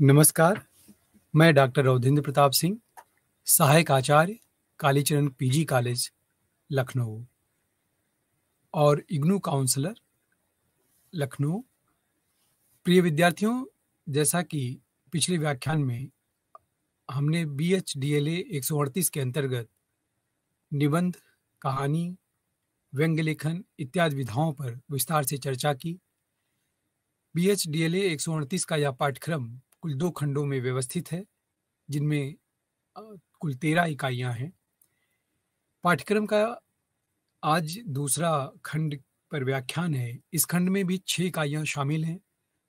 नमस्कार, मैं डॉक्टर रौधेंद्र प्रताप सिंह, सहायक आचार्य, कालीचरण पीजी कॉलेज, लखनऊ और इग्नू काउंसलर, लखनऊ। प्रिय विद्यार्थियों, जैसा कि पिछले व्याख्यान में हमने बी एच डी एल एक के अंतर्गत निबंध, कहानी व्यंग्य लेखन इत्यादि विधाओं पर विस्तार से चर्चा की। बी एच डी एल एक का यह पाठ्यक्रम कुल दो खंडों में व्यवस्थित है जिनमें कुल तेरह इकाइयाँ हैं। पाठ्यक्रम का आज दूसरा खंड पर व्याख्यान है। इस खंड में भी छह इकाइयाँ शामिल हैं।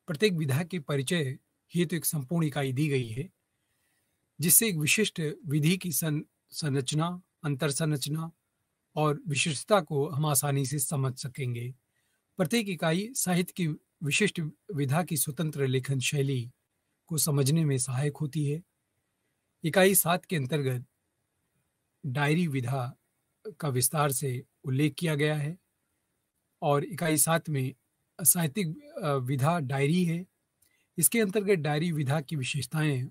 प्रत्येक विधा के परिचय हेतु एक संपूर्ण इकाई दी गई है जिससे एक विशिष्ट विधि की सं, संरचना अंतर संरचना और विशिष्टता को हम आसानी से समझ सकेंगे। प्रत्येक इकाई साहित्य की विशिष्ट विधा की स्वतंत्र लेखन शैली को समझने में सहायक होती है। इकाई सात के अंतर्गत डायरी विधा का विस्तार से उल्लेख किया गया है और इकाई सात में साहित्यिक विधा डायरी है। इसके अंतर्गत डायरी विधा की विशेषताएँ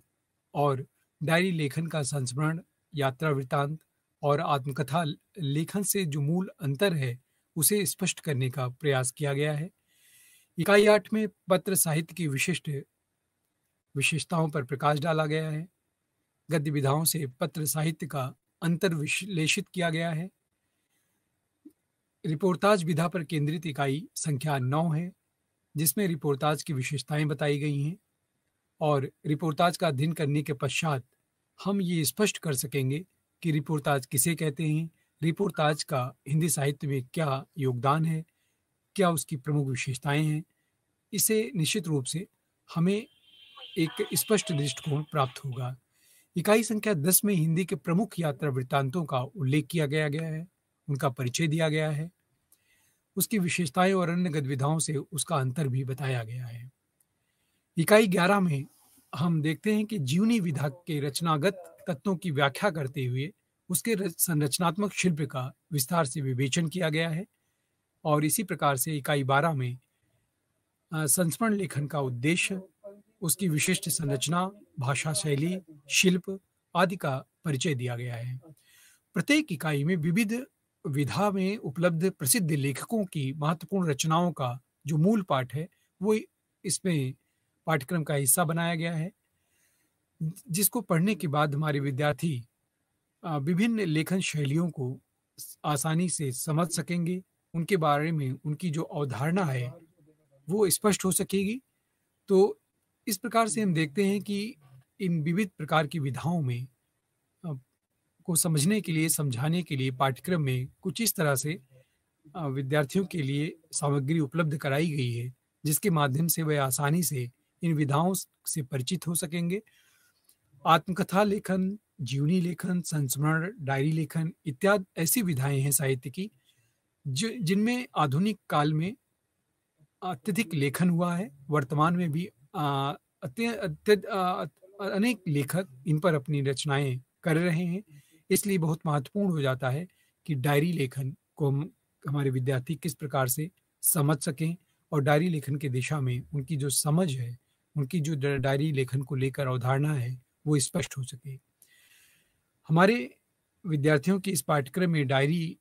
और डायरी लेखन का संस्मरण, यात्रा वृत्तांत और आत्मकथा लेखन से जो मूल अंतर है, उसे स्पष्ट करने का प्रयास किया गया है। इकाई आठ में पत्र साहित्य की विशिष्ट विशेषताओं पर प्रकाश डाला गया है। गद्य विधाओं से पत्र साहित्य का अंतर विश्लेषित किया गया है। रिपोर्टाज विधा पर केंद्रित इकाई संख्या नौ है, जिसमें रिपोर्टाज की विशेषताएँ बताई गई हैं और रिपोर्टाज का अध्ययन करने के पश्चात हम ये स्पष्ट कर सकेंगे कि रिपोर्टाज किसे कहते हैं, रिपोर्टाज का हिंदी साहित्य में क्या योगदान है, क्या उसकी प्रमुख विशेषताएँ हैं। इसे निश्चित रूप से हमें एक स्पष्ट दृष्टिकोण प्राप्त होगा। इकाई संख्या दस में हिंदी के प्रमुख यात्रा वृत्तांतों का उल्लेख किया गया गया है, उनका परिचय दिया गया है। उसकी विशेषताएँ और अन्य गतिविधाओं से उसका अंतर भी बताया गया है। इकाई ग्यारह में हम देखते हैं कि जीवनी विधा के रचनागत तत्वों की व्याख्या करते हुए उसके संरचनात्मक शिल्प का विस्तार से विवेचन किया गया है और इसी प्रकार से इकाई बारह में संस्मरण लेखन का उद्देश्य उसकी विशिष्ट संरचना, भाषा शैली, शिल्प आदि का परिचय दिया गया है। प्रत्येक इकाई में विविध विधा में उपलब्ध प्रसिद्ध लेखकों की महत्वपूर्ण रचनाओं का जो मूल पाठ है, वो इसमें पाठ्यक्रम का हिस्सा बनाया गया है। जिसको पढ़ने के बाद हमारे विद्यार्थी विभिन्न लेखन शैलियों को आसानी से समझ सकेंगे। उनके बारे में उनकी जो अवधारणा है, वो स्पष्ट हो सकेगी। तो इस प्रकार से हम देखते हैं कि इन विविध प्रकार की विधाओं में को समझने के लिए, समझाने के लिए, पाठ्यक्रम में कुछ इस तरह से विद्यार्थियों के लिए सामग्री उपलब्ध कराई गई है, जिसके माध्यम से वे आसानी से इन विधाओं से परिचित हो सकेंगे। आत्मकथा लेखन, जीवनी लेखन, संस्मरण, डायरी लेखन इत्यादि ऐसी विधाएँ हैं साहित्य की, जो, जिनमें आधुनिक काल में अत्यधिक लेखन हुआ है, वर्तमान में भी अनेक लेखक इन पर अपनी रचनाएँ कर रहे हैं। इसलिए बहुत महत्वपूर्ण हो जाता है कि डायरी लेखन को हमारे विद्यार्थी किस प्रकार से समझ सकें और डायरी लेखन की दिशा में उनकी जो समझ है, उनकी जो डायरी लेखन को लेकर अवधारणा है, वो स्पष्ट हो सके। हमारे विद्यार्थियों के इस पाठ्यक्रम में डायरी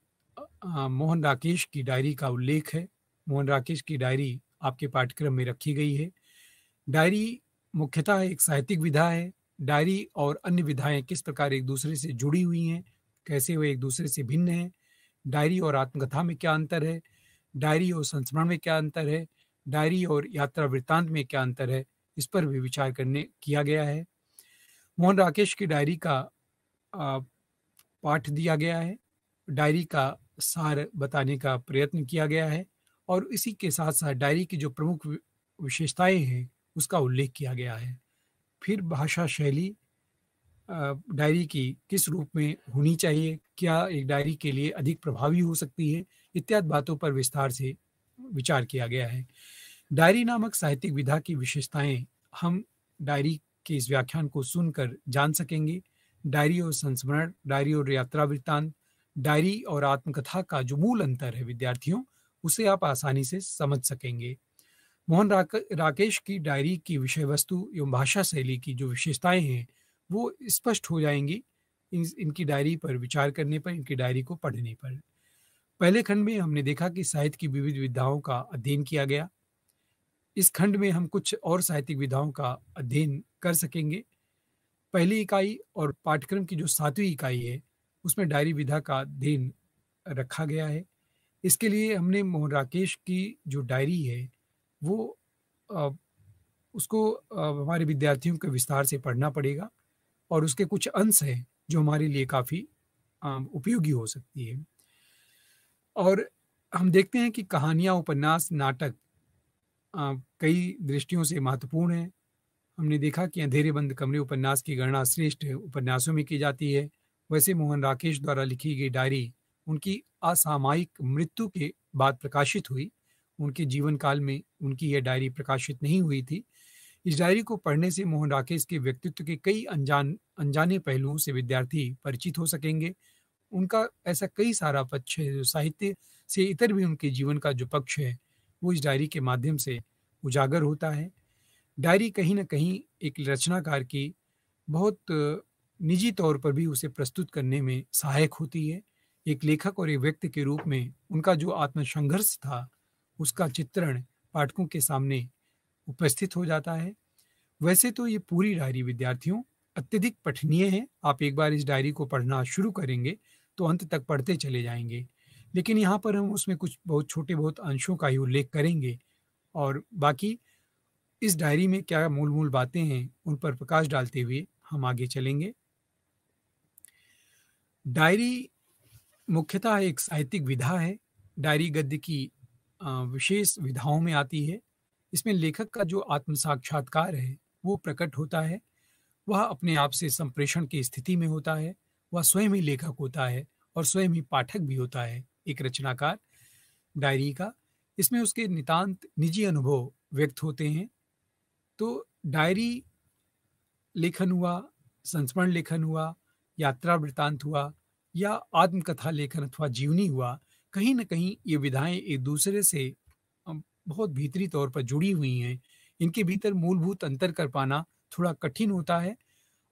मोहन राकेश की डायरी का उल्लेख है। मोहन राकेश की डायरी आपके पाठ्यक्रम में रखी गई है। डायरी मुख्यतः एक साहित्यिक विधा है। डायरी और अन्य विधाएँ किस प्रकार एक दूसरे से जुड़ी हुई हैं, कैसे वे एक दूसरे से भिन्न हैं, डायरी और आत्मकथा में क्या अंतर है, डायरी और संस्मरण में क्या अंतर है, डायरी और यात्रा वृत्तांत में क्या अंतर है, इस पर भी विचार करने किया गया है। मोहन राकेश की डायरी का पाठ दिया गया है। डायरी का सार बताने का प्रयत्न किया गया है और इसी के साथ साथ डायरी की जो प्रमुख विशेषताएँ हैं उसका उल्लेख किया गया है। फिर भाषा शैली डायरी की किस रूप में होनी चाहिए? क्या एक डायरी के लिए अधिक प्रभावी हो सकती है? इत्यादि बातों पर विस्तार से विचार किया गया है। डायरी नामक साहित्यिक विधा की विशेषताएँ हम डायरी के इस व्याख्यान को सुनकर जान सकेंगे। डायरी और संस्मरण, डायरी और यात्रा वृत्तांत, डायरी और आत्मकथा का जो मूल अंतर है विद्यार्थियों, उसे आप आसानी से समझ सकेंगे। मोहन राक, राकेश की डायरी की विषय वस्तु एवं भाषा शैली की जो विशेषताएँ हैं वो स्पष्ट हो जाएँगी इन, इनकी डायरी पर विचार करने पर इनकी डायरी को पढ़ने पर। पहले खंड में हमने देखा कि साहित्य की विविध विधाओं का अध्ययन किया गया। इस खंड में हम कुछ और साहित्यिक विधाओं का अध्ययन कर सकेंगे। पहली इकाई और पाठ्यक्रम की जो सातवीं इकाई है उसमें डायरी विधा का अध्ययन रखा गया है। इसके लिए हमने मोहन राकेश की जो डायरी है वो उसको हमारे विद्यार्थियों के विस्तार से पढ़ना पड़ेगा और उसके कुछ अंश हैं जो हमारे लिए काफ़ी उपयोगी हो सकती है। और हम देखते हैं कि कहानियाँ, उपन्यास, नाटक कई दृष्टियों से महत्वपूर्ण है। हमने देखा कि अंधेरे बंद कमरे उपन्यास की गणना श्रेष्ठ उपन्यासों में की जाती है। वैसे मोहन राकेश द्वारा लिखी गई डायरी उनकी असामायिक मृत्यु के बाद प्रकाशित हुई। उनके जीवन काल में उनकी यह डायरी प्रकाशित नहीं हुई थी। इस डायरी को पढ़ने से मोहन राकेश के व्यक्तित्व के कई अनजान, अनजाने पहलुओं से विद्यार्थी परिचित हो सकेंगे। उनका ऐसा कई सारा पक्ष है जो साहित्य से इतर भी उनके जीवन का जो पक्ष है, वो इस डायरी के माध्यम से उजागर होता है। डायरी कहीं ना कहीं एक रचनाकार की बहुत निजी तौर पर भी उसे प्रस्तुत करने में सहायक होती है। एक लेखक और एक व्यक्ति के रूप में उनका जो आत्मसंघर्ष था उसका चित्रण पाठकों के सामने उपस्थित हो जाता है। वैसे तो ये पूरी डायरी विद्यार्थियों, अत्यधिक पठनीय है। आप एक बार इस डायरी को पढ़ना शुरू करेंगे तो अंत तक पढ़ते चले जाएँगे। लेकिन यहाँ पर हम उसमें कुछ बहुत छोटे बहुत अंशों का ही उल्लेख करेंगे। और बाकी इस डायरी में क्या मूल मूल बातें हैं, उन पर प्रकाश डालते हुए हम आगे चलेंगे। डायरी मुख्यतः एक साहित्यिक विधा है। डायरी गद्य की विशेष विधाओं में आती है। इसमें लेखक का जो आत्म साक्षात्कार है, वो प्रकट होता है। वह अपने आप से संप्रेषण की स्थिति में होता है। वह स्वयं ही लेखक होता है और स्वयं ही पाठक भी होता है, एक रचनाकार डायरी का। इसमें उसके नितांत निजी अनुभव व्यक्त होते हैं। तो डायरी लेखन हुआ, संस्मरण लेखन हुआ, यात्रा वृतांत हुआ या आत्मकथा लेखन अथवा जीवनी हुआ कहीं ना कहीं ये विधाएँ एक दूसरे से बहुत भीतरी तौर पर जुड़ी हुई हैं। इनके भीतर मूलभूत अंतर कर पाना थोड़ा कठिन होता है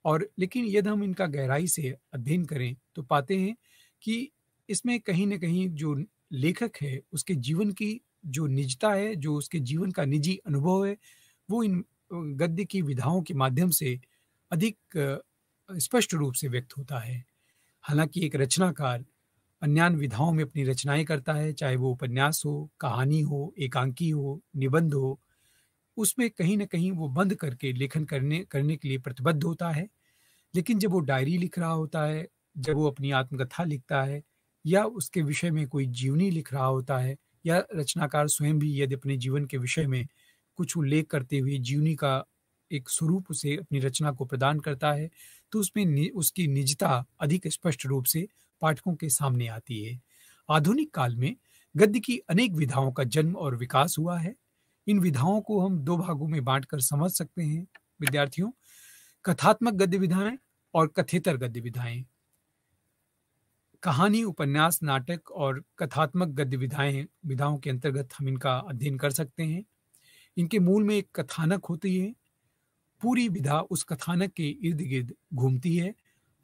और लेकिन यदि हम इनका गहराई से अध्ययन करें तो पाते हैं कि इसमें कहीं ना कहीं जो लेखक है, उसके जीवन की जो निजता है, जो उसके जीवन का निजी अनुभव है, वो इन गद्य की विधाओं के माध्यम से अधिक स्पष्ट रूप से व्यक्त होता है। हालाँकि एक रचनाकार अन्यान विधाओं में अपनी रचनाएँ करता है चाहे वो उपन्यास हो कहानी हो एकांकी हो निबंध हो उसमें कहीं ना कहीं वो बंद करके लेखन करने करने के लिए प्रतिबद्ध होता है। लेकिन जब वो डायरी लिख रहा होता है जब वो अपनी आत्मकथा लिखता है या उसके विषय में कोई जीवनी लिख रहा होता है या रचनाकार स्वयं भी यदि अपने जीवन के विषय में कुछ उल्लेख करते हुए जीवनी का एक स्वरूप उसे अपनी रचना को प्रदान करता है तो उसमें नि, उसकी निजता अधिक स्पष्ट रूप से पाठकों के सामने आती है। आधुनिक काल में गद्य की अनेक विधाओं का जन्म और विकास हुआ है। इन विधाओं को हम दो भागों में बांटकर समझ सकते हैं। विद्यार्थियों, कथात्मक गद्य विधाएँ और कथेतर गद्य विधाएँ। कहानी, उपन्यास, नाटक और कथात्मक गद्य विधाएँ, विधाओं के अंतर्गत हम इनका अध्ययन कर सकते हैं। इनके मूल में एक कथानक होती है। पूरी विधा उस कथानक के इर्द गिर्द घूमती है।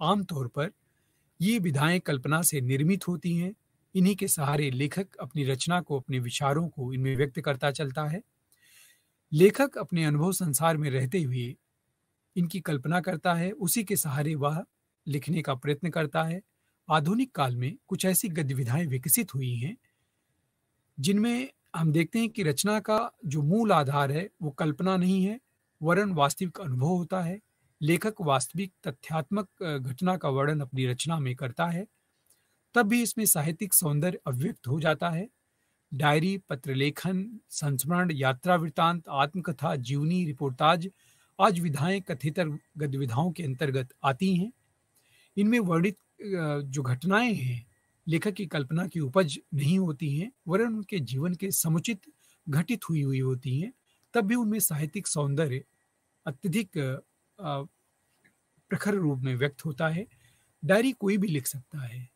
आमतौर पर ये विधाएँ कल्पना से निर्मित होती हैं। इन्हीं के सहारे लेखक अपनी रचना को, अपने विचारों को इनमें व्यक्त करता चलता है। लेखक अपने अनुभव संसार में रहते हुए इनकी कल्पना करता है। उसी के सहारे वह लिखने का प्रयत्न करता है। आधुनिक काल में कुछ ऐसी गतिविधाएँ विकसित हुई हैं, जिनमें हम देखते हैं कि रचना का जो मूल आधार है, वो कल्पना नहीं है, वरन वास्तविक अनुभव होता है। लेखक वास्तविक तथ्यात्मक घटना का वर्णन अपनी रचना में करता है। तब भी इसमें साहित्यिक सौंदर्य अव्यक्त हो जाता है। डायरी, पत्रलेखन, संस्मरण, यात्रा वृत्तांत, आत्मकथा, जीवनी रिपोर्टाज, आज विधाएँ, कथितर गतिविधाओं के अंतर्गत आती हैं। इनमें वर्णित जो घटनाएँ हैं, लेखक की कल्पना की उपज नहीं होती हैं, वरन उनके जीवन के समुचित, घटित हुई हुई होती हैं। तब भी उनमें साहित्यिक सौंदर्य अत्यधिक प्रखर रूप में व्यक्त होता है। डायरी कोई भी लिख सकता है।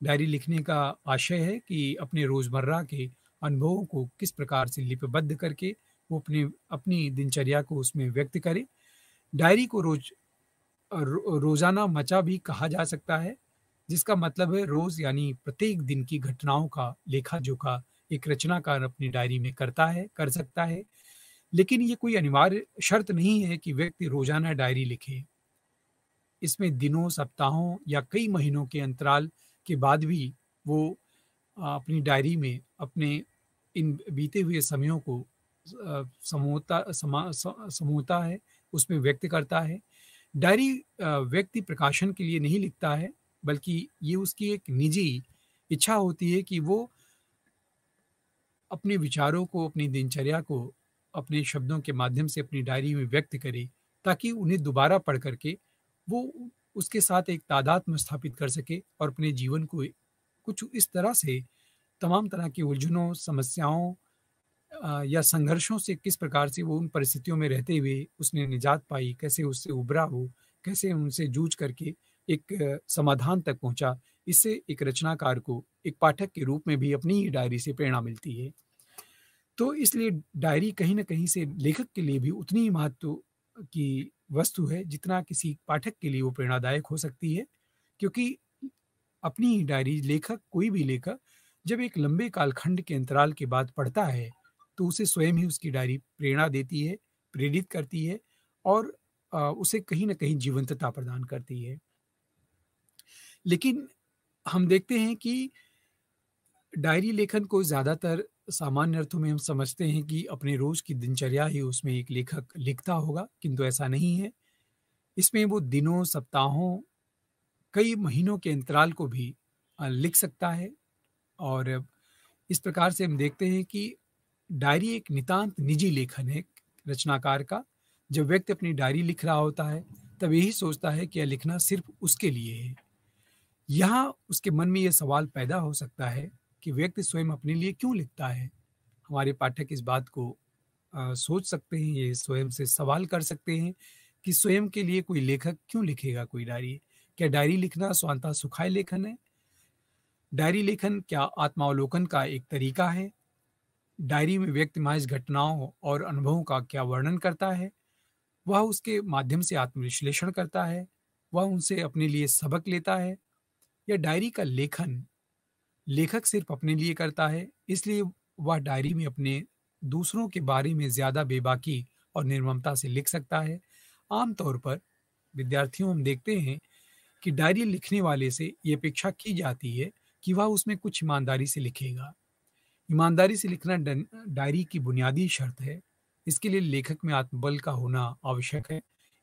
डायरी लिखने का आशय है कि अपने रोज़मर्रा के अनुभवों को किस प्रकार से लिपिबद्ध करके वो अपनी अपनी दिनचर्या को उसमें व्यक्त करे। डायरी को रोज रो, रोज़ाना मचा भी कहा जा सकता है जिसका मतलब है रोज यानी प्रत्येक दिन की घटनाओं का लेखा जोखा एक रचनाकार अपनी डायरी में करता है कर सकता है। लेकिन ये कोई अनिवार्य शर्त नहीं है कि व्यक्ति रोज़ाना डायरी लिखे। इसमें दिनों, सप्ताहों या कई महीनों के अंतराल के बाद भी वो अपनी डायरी में अपने इन बीते हुए समयों को समूहता समूहता है, उसमें व्यक्त करता है। डायरी व्यक्ति प्रकाशन के लिए नहीं लिखता है, बल्कि ये उसकी एक निजी इच्छा होती है कि वो अपने विचारों को, अपनी दिनचर्या को अपने शब्दों के माध्यम से अपनी डायरी में व्यक्त करे, ताकि उन्हें दोबारा पढ़ करके वो उसके साथ एक तादाद में स्थापित कर सके और अपने जीवन को कुछ इस तरह से तमाम तरह की उलझनों, समस्याओं या संघर्षों से किस प्रकार से वो उन परिस्थितियों में रहते हुए उसने निजात पाई, कैसे उससे उभरा हो कैसे उनसे जूझ करके एक समाधान तक पहुँचा, इससे एक रचनाकार को एक पाठक के रूप में भी अपनी ही डायरी से प्रेरणा मिलती है। तो इसलिए डायरी कहीं ना कहीं से लेखक के लिए भी उतनी ही महत्व की वस्तु है जितना किसी पाठक के लिए वो प्रेरणादायक हो सकती है। क्योंकि अपनी ही डायरी लेखक, कोई भी लेखक, जब एक लंबे कालखंड के अंतराल के बाद पढ़ता है तो उसे स्वयं ही उसकी डायरी प्रेरणा देती है, प्रेरित करती है और उसे कहीं ना कहीं जीवंतता प्रदान करती है। लेकिन हम देखते हैं कि डायरी लेखन को ज़्यादातर सामान्य अर्थों में हम समझते हैं कि अपने रोज की दिनचर्या ही उसमें एक लेखक लिखता होगा, किंतु ऐसा नहीं है। इसमें वो दिनों, सप्ताहों, कई महीनों के अंतराल को भी लिख सकता है। और इस प्रकार से हम देखते हैं कि डायरी एक नितांत निजी लेखन है, रचनाकार का। जब व्यक्ति अपनी डायरी लिख रहा होता है, तब यही सोचता है कि यह लिखना सिर्फ़ उसके लिए है। यहाँ उसके मन में यह सवाल पैदा हो सकता है कि व्यक्ति स्वयं अपने लिए क्यों लिखता है? हमारे पाठक इस बात को आ, सोच सकते हैं ये स्वयं से सवाल कर सकते हैं कि स्वयं के लिए कोई लेखक क्यों लिखेगा कोई डायरी? क्या डायरी लिखना स्वांता सुखाय लेखन है? डायरी लेखन क्या आत्मावलोकन का एक तरीका है? डायरी में व्यक्ति महज घटनाओं और अनुभवों का क्या वर्णन करता है? वह उसके माध्यम से आत्मविश्लेषण करता है? वह उनसे अपने लिए सबक लेता है? या डायरी का लेखन लेखक सिर्फ़ अपने लिए करता है, इसलिए वह डायरी में अपने दूसरों के बारे में ज़्यादा बेबाकी और निर्ममता से लिख सकता है। आमतौर पर विद्यार्थियों हम देखते हैं कि डायरी लिखने वाले से ये अपेक्षा की जाती है कि वह उसमें कुछ ईमानदारी से लिखेगा। ईमानदारी से लिखना डायरी की बुनियादी शर्त है। इसके लिए लेखक में आत्मबल का होना आवश्यक है।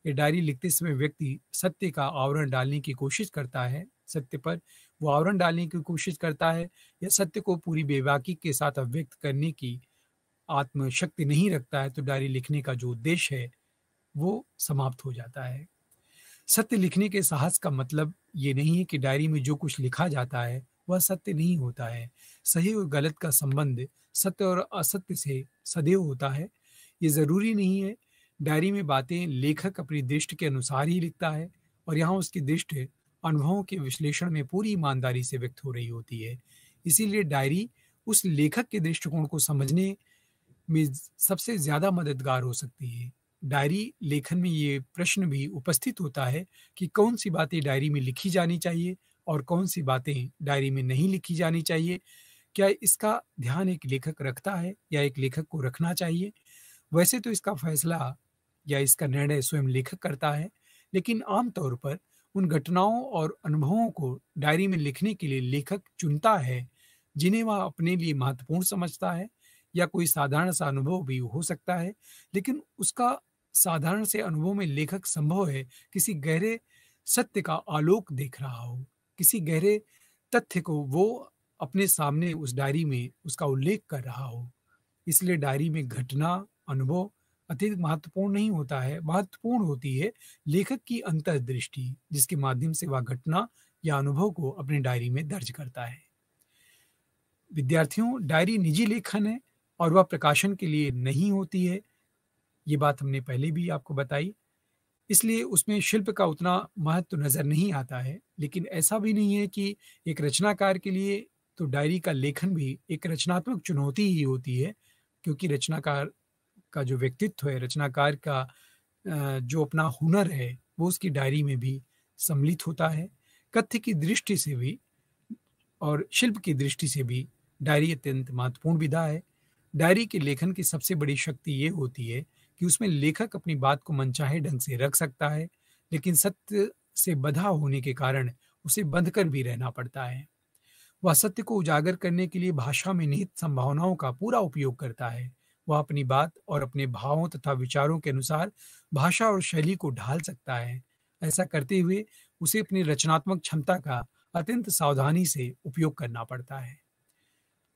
ये डायरी लिखते समय व्यक्ति सत्य का आवरण डालने की कोशिश करता है। सत्य पर वो आवरण डालने की कोशिश करता है या सत्य को पूरी बेबाकी के साथ अव्यक्त करने की आत्मशक्ति नहीं रखता है तो डायरी लिखने का जो उद्देश्य है, वो समाप्त हो जाता है। सत्य लिखने के साहस का मतलब ये नहीं है कि डायरी में जो कुछ लिखा जाता है, वह सत्य नहीं होता है। सही और गलत का संबंध सत्य और असत्य से सदैव होता है। ये ज़रूरी नहीं है, डायरी में बातें लेखक अपनी दृष्टि के अनुसार ही लिखता है और यहाँ उसकी दृष्टि अनुभवों के विश्लेषण में पूरी ईमानदारी से व्यक्त हो रही होती है। इसीलिए डायरी उस लेखक के दृष्टिकोण को समझने में सबसे ज़्यादा मददगार हो सकती है। डायरी लेखन में ये प्रश्न भी उपस्थित होता है कि कौन सी बातें डायरी में लिखी जानी चाहिए और कौन सी बातें डायरी में नहीं लिखी जानी चाहिए। क्या इसका ध्यान एक लेखक रखता है या एक लेखक को रखना चाहिए? वैसे तो इसका फैसला या इसका निर्णय स्वयं लेखक करता है, लेकिन आमतौर पर उन घटनाओं और अनुभवों को डायरी में लिखने के लिए लेखक चुनता है, जिन्हें वह अपने लिए महत्वपूर्ण समझता है, या कोई साधारण सा अनुभव भी हो सकता है, लेकिन उसका साधारण से अनुभव में लेखक संभव है किसी गहरे सत्य का आलोक देख रहा हो। किसी गहरे तथ्य को वो अपने सामने उस डायरी में उसका उल्लेख कर रहा हो। इसलिए डायरी में घटना, अनुभव अत्यधिक महत्वपूर्ण नहीं होता है। महत्वपूर्ण होती है लेखक की अंतर्दृष्टि, जिसके माध्यम से वह घटना या अनुभव को अपनी डायरी में दर्ज करता है। विद्यार्थियों, डायरी निजी लेखन है और वह प्रकाशन के लिए नहीं होती है। ये बात हमने पहले भी आपको बताई। इसलिए उसमें शिल्प का उतना महत्व नज़र नहीं आता है, लेकिन ऐसा भी नहीं है कि एक रचनाकार के लिए तो डायरी का लेखन भी एक रचनात्मक चुनौती ही होती है, क्योंकि रचनाकार का, जो व्यक्तित्व है, रचनाकार का जो अपना हुनर है, वो उसकी डायरी में भी सम्मिलित होता है। कथ्य की दृष्टि से भी और शिल्प की दृष्टि से भी डायरी अत्यंत महत्वपूर्ण विधा है। डायरी के लेखन की सबसे बड़ी शक्ति ये होती है कि उसमें लेखक अपनी बात को मनचाहे ढंग से रख सकता है, लेकिन सत्य से बधा होने के कारण उसे बंध कर भी रहना पड़ता है। वह सत्य को उजागर करने के लिए भाषा में निहित संभावनाओं का पूरा उपयोग करता है। वह अपनी बात और अपने भावों तथा विचारों के अनुसार भाषा और शैली को ढाल सकता है। ऐसा करते हुए उसे अपनी रचनात्मक क्षमता का अत्यंत सावधानी से उपयोग करना पड़ता है।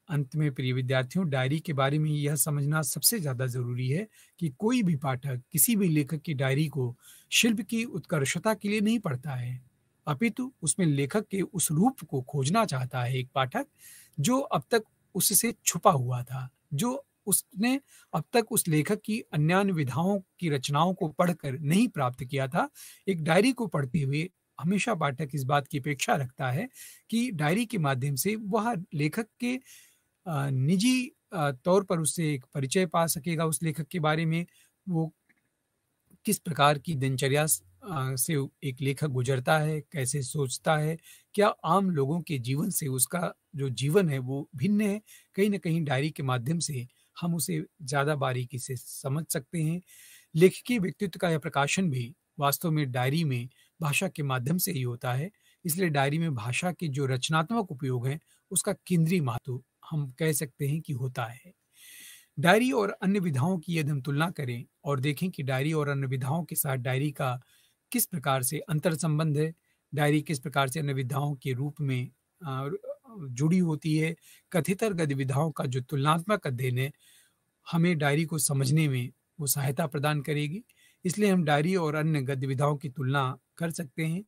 अंत में, प्रिय विद्यार्थियों, डायरी के बारे में यह समझना सबसे ज़्यादा ज़रूरी है कि कोई भी पाठक किसी भी लेखक की डायरी को शिल्प की उत्कर्षता के लिए नहीं पढ़ता है। अपितु उसमें लेखक के उस रूप को खोजना चाहता है एक पाठक जो अब तक उससे छुपा हुआ था, जो उसने अब तक उस लेखक की अन्य विधाओं की रचनाओं को पढ़कर नहीं प्राप्त किया था। एक डायरी को पढ़ते हुए हमेशा पाठक इस बात की अपेक्षा रखता है कि डायरी के माध्यम से वह लेखक के निजी तौर पर उससे एक परिचय पा सकेगा उस लेखक के बारे में। वो किस प्रकार की दिनचर्या से एक लेखक गुजरता है, कैसे सोचता है, क्या आम लोगों के जीवन से उसका जो जीवन है वो भिन्न है? कहीं ना कहीं डायरी के माध्यम से हम उसे ज़्यादा बारीकी से समझ सकते हैं। लेखकीय व्यक्तित्व का यह प्रकाशन भी वास्तव में डायरी में भाषा के माध्यम से ही होता है, इसलिए डायरी में भाषा के जो रचनात्मक उपयोग है, उसका केंद्रीय महत्व हम कह सकते हैं कि होता है। डायरी और अन्य विधाओं की यदि हम तुलना करें और देखें कि डायरी और अन्य विधाओं के साथ डायरी का किस प्रकार से अंतर संबंध है, डायरी किस प्रकार से अन्य विधाओं के रूप में जुड़ी होती है कथितर गतिविधाओं का जो तुलनात्मक अध्ययन है, हमें डायरी को समझने में वो सहायता प्रदान करेगी। इसलिए हम डायरी और अन्य गतिविधाओं की तुलना कर सकते हैं।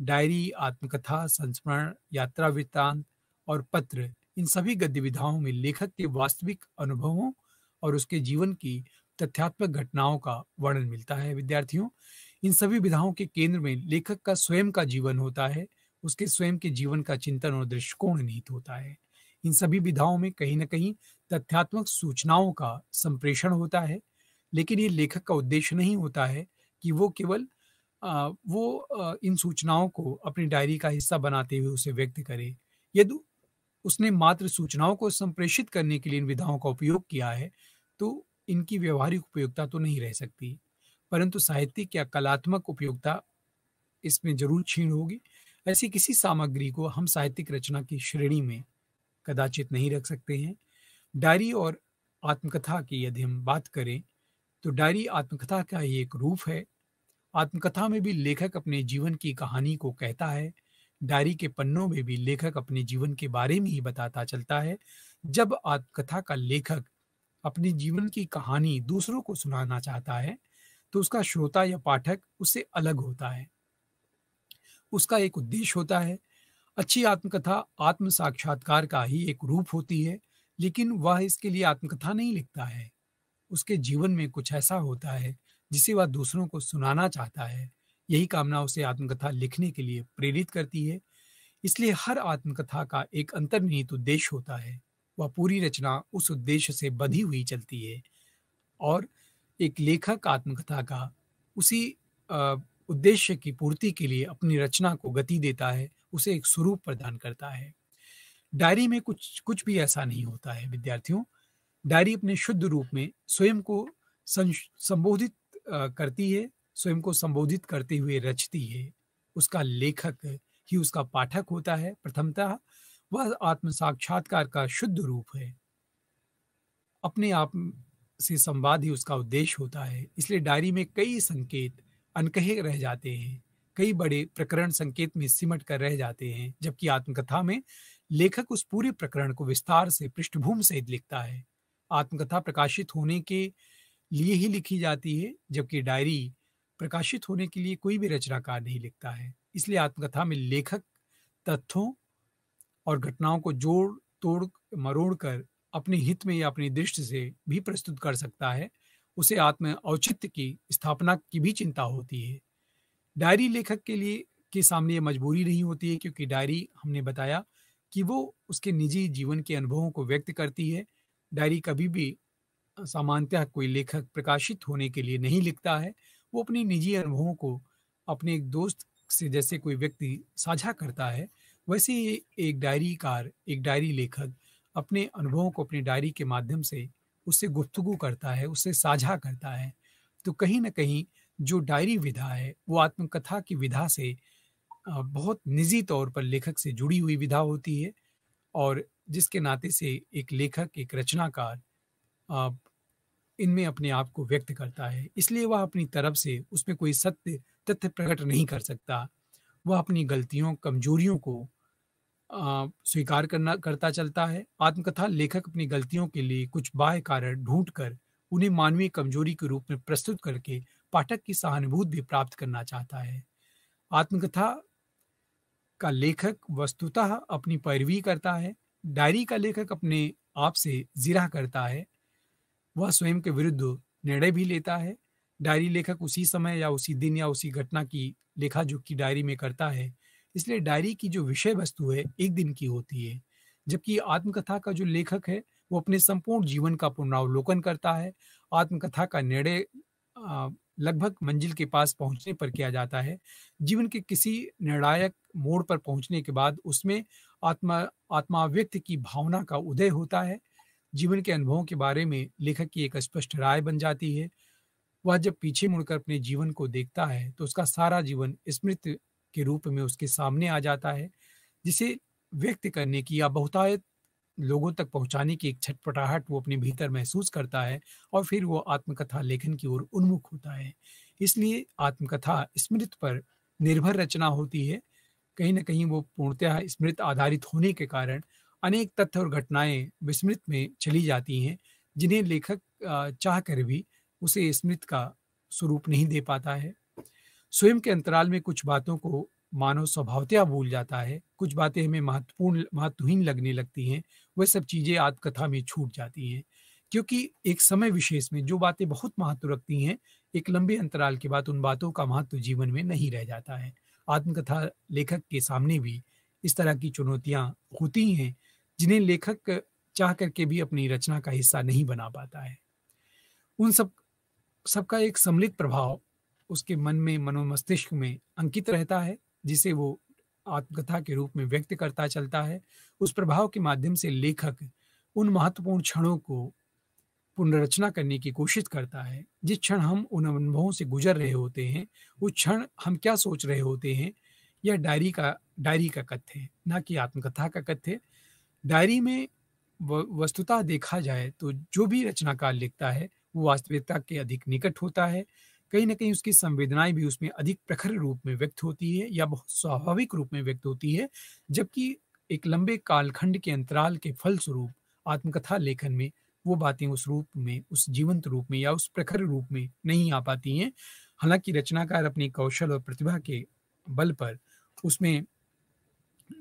डायरी, आत्मकथा, संस्मरण, यात्रा वृत्तांत और पत्र, इन सभी गतिविधाओं में लेखक के वास्तविक अनुभवों और उसके जीवन की तथ्यात्मक घटनाओं का वर्णन मिलता है। विद्यार्थियों, इन सभी विधाओं के केंद्र में लेखक का स्वयं का जीवन होता है। उसके स्वयं के जीवन का चिंतन और दृष्टिकोण निहित होता है। इन सभी विधाओं में कहीं ना कहीं तथ्यात्मक सूचनाओं का संप्रेषण होता है लेकिन ये लेखक का उद्देश्य नहीं होता है कि वो केवल आ, वो आ, इन सूचनाओं को अपनी डायरी का हिस्सा बनाते हुए उसे व्यक्त करे। यदि उसने मात्र सूचनाओं को संप्रेषित करने के लिए इन विधाओं का उपयोग किया है तो इनकी व्यवहारिक उपयोगिता तो नहीं रह सकती। परंतु साहित्यिक या कलात्मक उपयोगिता इसमें ज़रूर क्षीण होगी। ऐसी किसी सामग्री को हम साहित्यिक रचना की श्रेणी में कदाचित नहीं रख सकते हैं। डायरी और आत्मकथा की यदि हम बात करें तो डायरी आत्मकथा का ही एक रूप है। आत्मकथा में भी लेखक अपने जीवन की कहानी को कहता है। डायरी के पन्नों में भी लेखक अपने जीवन के बारे में ही बताता चलता है। जब आत्मकथा का लेखक अपने जीवन की कहानी दूसरों को सुनाना चाहता है तो उसका श्रोता या पाठक उससे अलग होता है। उसका एक उद्देश्य होता है। अच्छी आत्मकथा आत्म साक्षात्कार का ही एक रूप होती है, लेकिन वह इसके लिए आत्मकथा नहीं लिखता है। उसके जीवन में कुछ ऐसा होता है, जिसे वह दूसरों को सुनाना चाहता है। यही कामना उसे आत्मकथा लिखने के लिए प्रेरित करती है। इसलिए हर आत्मकथा का एक अंतर्निहित उद्देश्य होता है। वह पूरी रचना उस उद्देश्य से बधी हुई चलती है। और एक लेखक आत्मकथा का उसी उद्देश्य की पूर्ति के लिए अपनी रचना को गति देता है, उसे एक स्वरूप प्रदान करता है। डायरी में कुछ कुछ भी ऐसा नहीं होता है, विद्यार्थियों। डायरी अपने शुद्ध रूप में स्वयं को संबोधित करती है, स्वयं को संबोधित करते हुए रचती है। उसका लेखक ही उसका पाठक होता है, प्रथमतः वह आत्म साक्षात्कार का शुद्ध रूप है। अपने आप से संवाद ही उसका उद्देश्य होता है, इसलिए डायरी में कई संकेत अनकहे रह जाते हैं। कई बड़े प्रकरण संकेत में सिमट कर रह जाते हैं, जबकि आत्मकथा में लेखक उस पूरे प्रकरण को विस्तार से, पृष्ठभूमि सहित लिखता है। आत्मकथा प्रकाशित होने के लिए ही लिखी जाती है, जबकि डायरी प्रकाशित होने के लिए कोई भी रचनाकार नहीं लिखता है। इसलिए आत्मकथा में लेखक तथ्यों और घटनाओं को जोड़ तोड़ मरोड़ कर अपने हित में या अपनी दृष्टि से भी प्रस्तुत कर सकता है। उसे आत्म औचित्य की स्थापना की भी चिंता होती है। डायरी लेखक के लिए के सामने ये मजबूरी नहीं होती है क्योंकि डायरी, हमने बताया कि वो उसके निजी जीवन के अनुभवों को व्यक्त करती है। डायरी कभी भी सामान्यतः कोई लेखक प्रकाशित होने के लिए नहीं लिखता है। वो अपने निजी अनुभवों को अपने एक दोस्त से जैसे कोई व्यक्ति साझा करता है, वैसे ही एक डायरीकार, एक डायरी लेखक अपने अनुभवों को अपनी डायरी के माध्यम से उससे गुफ्तगु करता है, उससे साझा करता है। तो कहीं ना कहीं जो डायरी विधा है, वो आत्मकथा की विधा से बहुत निजी तौर पर लेखक से जुड़ी हुई विधा होती है और जिसके नाते से एक लेखक, एक रचनाकार इनमें अपने आप को व्यक्त करता है। इसलिए वह अपनी तरफ़ से उसमें कोई सत्य, तथ्य प्रकट नहीं कर सकता। वह अपनी गलतियों, कमजोरियों को स्वीकार करना, करता चलता है। आत्मकथा लेखक अपनी गलतियों के लिए कुछ बाह्य कारण ढूंढ कर उन्हें मानवीय कमज़ोरी के रूप में प्रस्तुत करके पाठक की सहानुभूति भी प्राप्त करना चाहता है। आत्मकथा का लेखक वस्तुतः अपनी पैरवी करता है। डायरी का लेखक अपने आप से जिरा करता है। वह स्वयं के विरुद्ध निर्णय भी लेता है। डायरी लेखक उसी समय या उसी दिन या उसी घटना की लेखा जो की डायरी में करता है। इसलिए डायरी की जो विषय वस्तु है, एक दिन की होती है। जबकि आत्मकथा का जो लेखक है, वो अपने संपूर्ण जीवन का पुनरावलोकन करता है। आत्मकथा का निर्णय लगभग मंजिल के पास पहुँचने पर किया जाता है। जीवन के किसी निर्णायक मोड़ पर पहुँचने के बाद उसमें आत्मा, आत्माव्यक्त की भावना का उदय होता है। जीवन के अनुभवों के बारे में लेखक की एक स्पष्ट राय बन जाती है। वह जब पीछे मुड़कर अपने जीवन को देखता है तो उसका सारा जीवन स्मृत के रूप में उसके सामने आ जाता है, जिसे व्यक्त करने की या बहुतायत लोगों तक पहुँचाने की एक छटपटाहट वो अपने भीतर महसूस करता है और फिर वो आत्मकथा लेखन की ओर उन्मुख होता है। इसलिए आत्मकथा स्मृत पर निर्भर रचना होती है। कहीं ना कहीं वो पूर्णतः स्मृत आधारित होने के कारण अनेक तथ्य और घटनाएँ विस्मृत में चली जाती हैं, जिन्हें लेखक चाह कर भी उसे स्मृत का स्वरूप नहीं दे पाता है। स्वयं के अंतराल में कुछ बातों को मानव स्वभावतया भूल जाता है। कुछ बातें हमें महत्वपूर्ण, महत्वहीन लगने लगती हैं। वह सब चीज़ें आत्मकथा में छूट जाती हैं। क्योंकि एक समय विशेष में जो बातें बहुत महत्व रखती हैं, एक लंबे अंतराल के बाद उन बातों का महत्व जीवन में नहीं रह जाता है। आत्मकथा लेखक के सामने भी इस तरह की चुनौतियाँ होती हैं, जिन्हें लेखक चाह करके भी अपनी रचना का हिस्सा नहीं बना पाता है। उन सब, सबका एक सम्मिलित प्रभाव उसके मन में, मनोमस्तिष्क में अंकित रहता है, जिसे वो आत्मकथा के रूप में व्यक्त करता चलता है। उस प्रभाव के माध्यम से लेखक उन महत्वपूर्ण क्षणों को पुनर्रचना करने की कोशिश करता है। जिस क्षण हम उन अनुभवों से गुजर रहे होते हैं, उस क्षण हम क्या सोच रहे होते हैं, यह डायरी का डायरी का कथ्य है, ना कि आत्मकथा का कथ्य डायरी में वस्तुतः देखा जाए तो जो भी रचनाकार लिखता है, वो वास्तविकता के अधिक निकट होता है। कहीं ना कहीं उसकी संवेदनाएँ भी उसमें अधिक प्रखर रूप में व्यक्त होती है या बहुत स्वाभाविक रूप में व्यक्त होती है, जबकि एक लंबे कालखंड के अंतराल के फलस्वरूप, आत्मकथा लेखन में वो बातें उस रूप में, उस जीवंत रूप में या उस प्रखर रूप में नहीं आ पाती हैं। हालाँकि रचनाकार अपनी कौशल और प्रतिभा के बल पर उसमें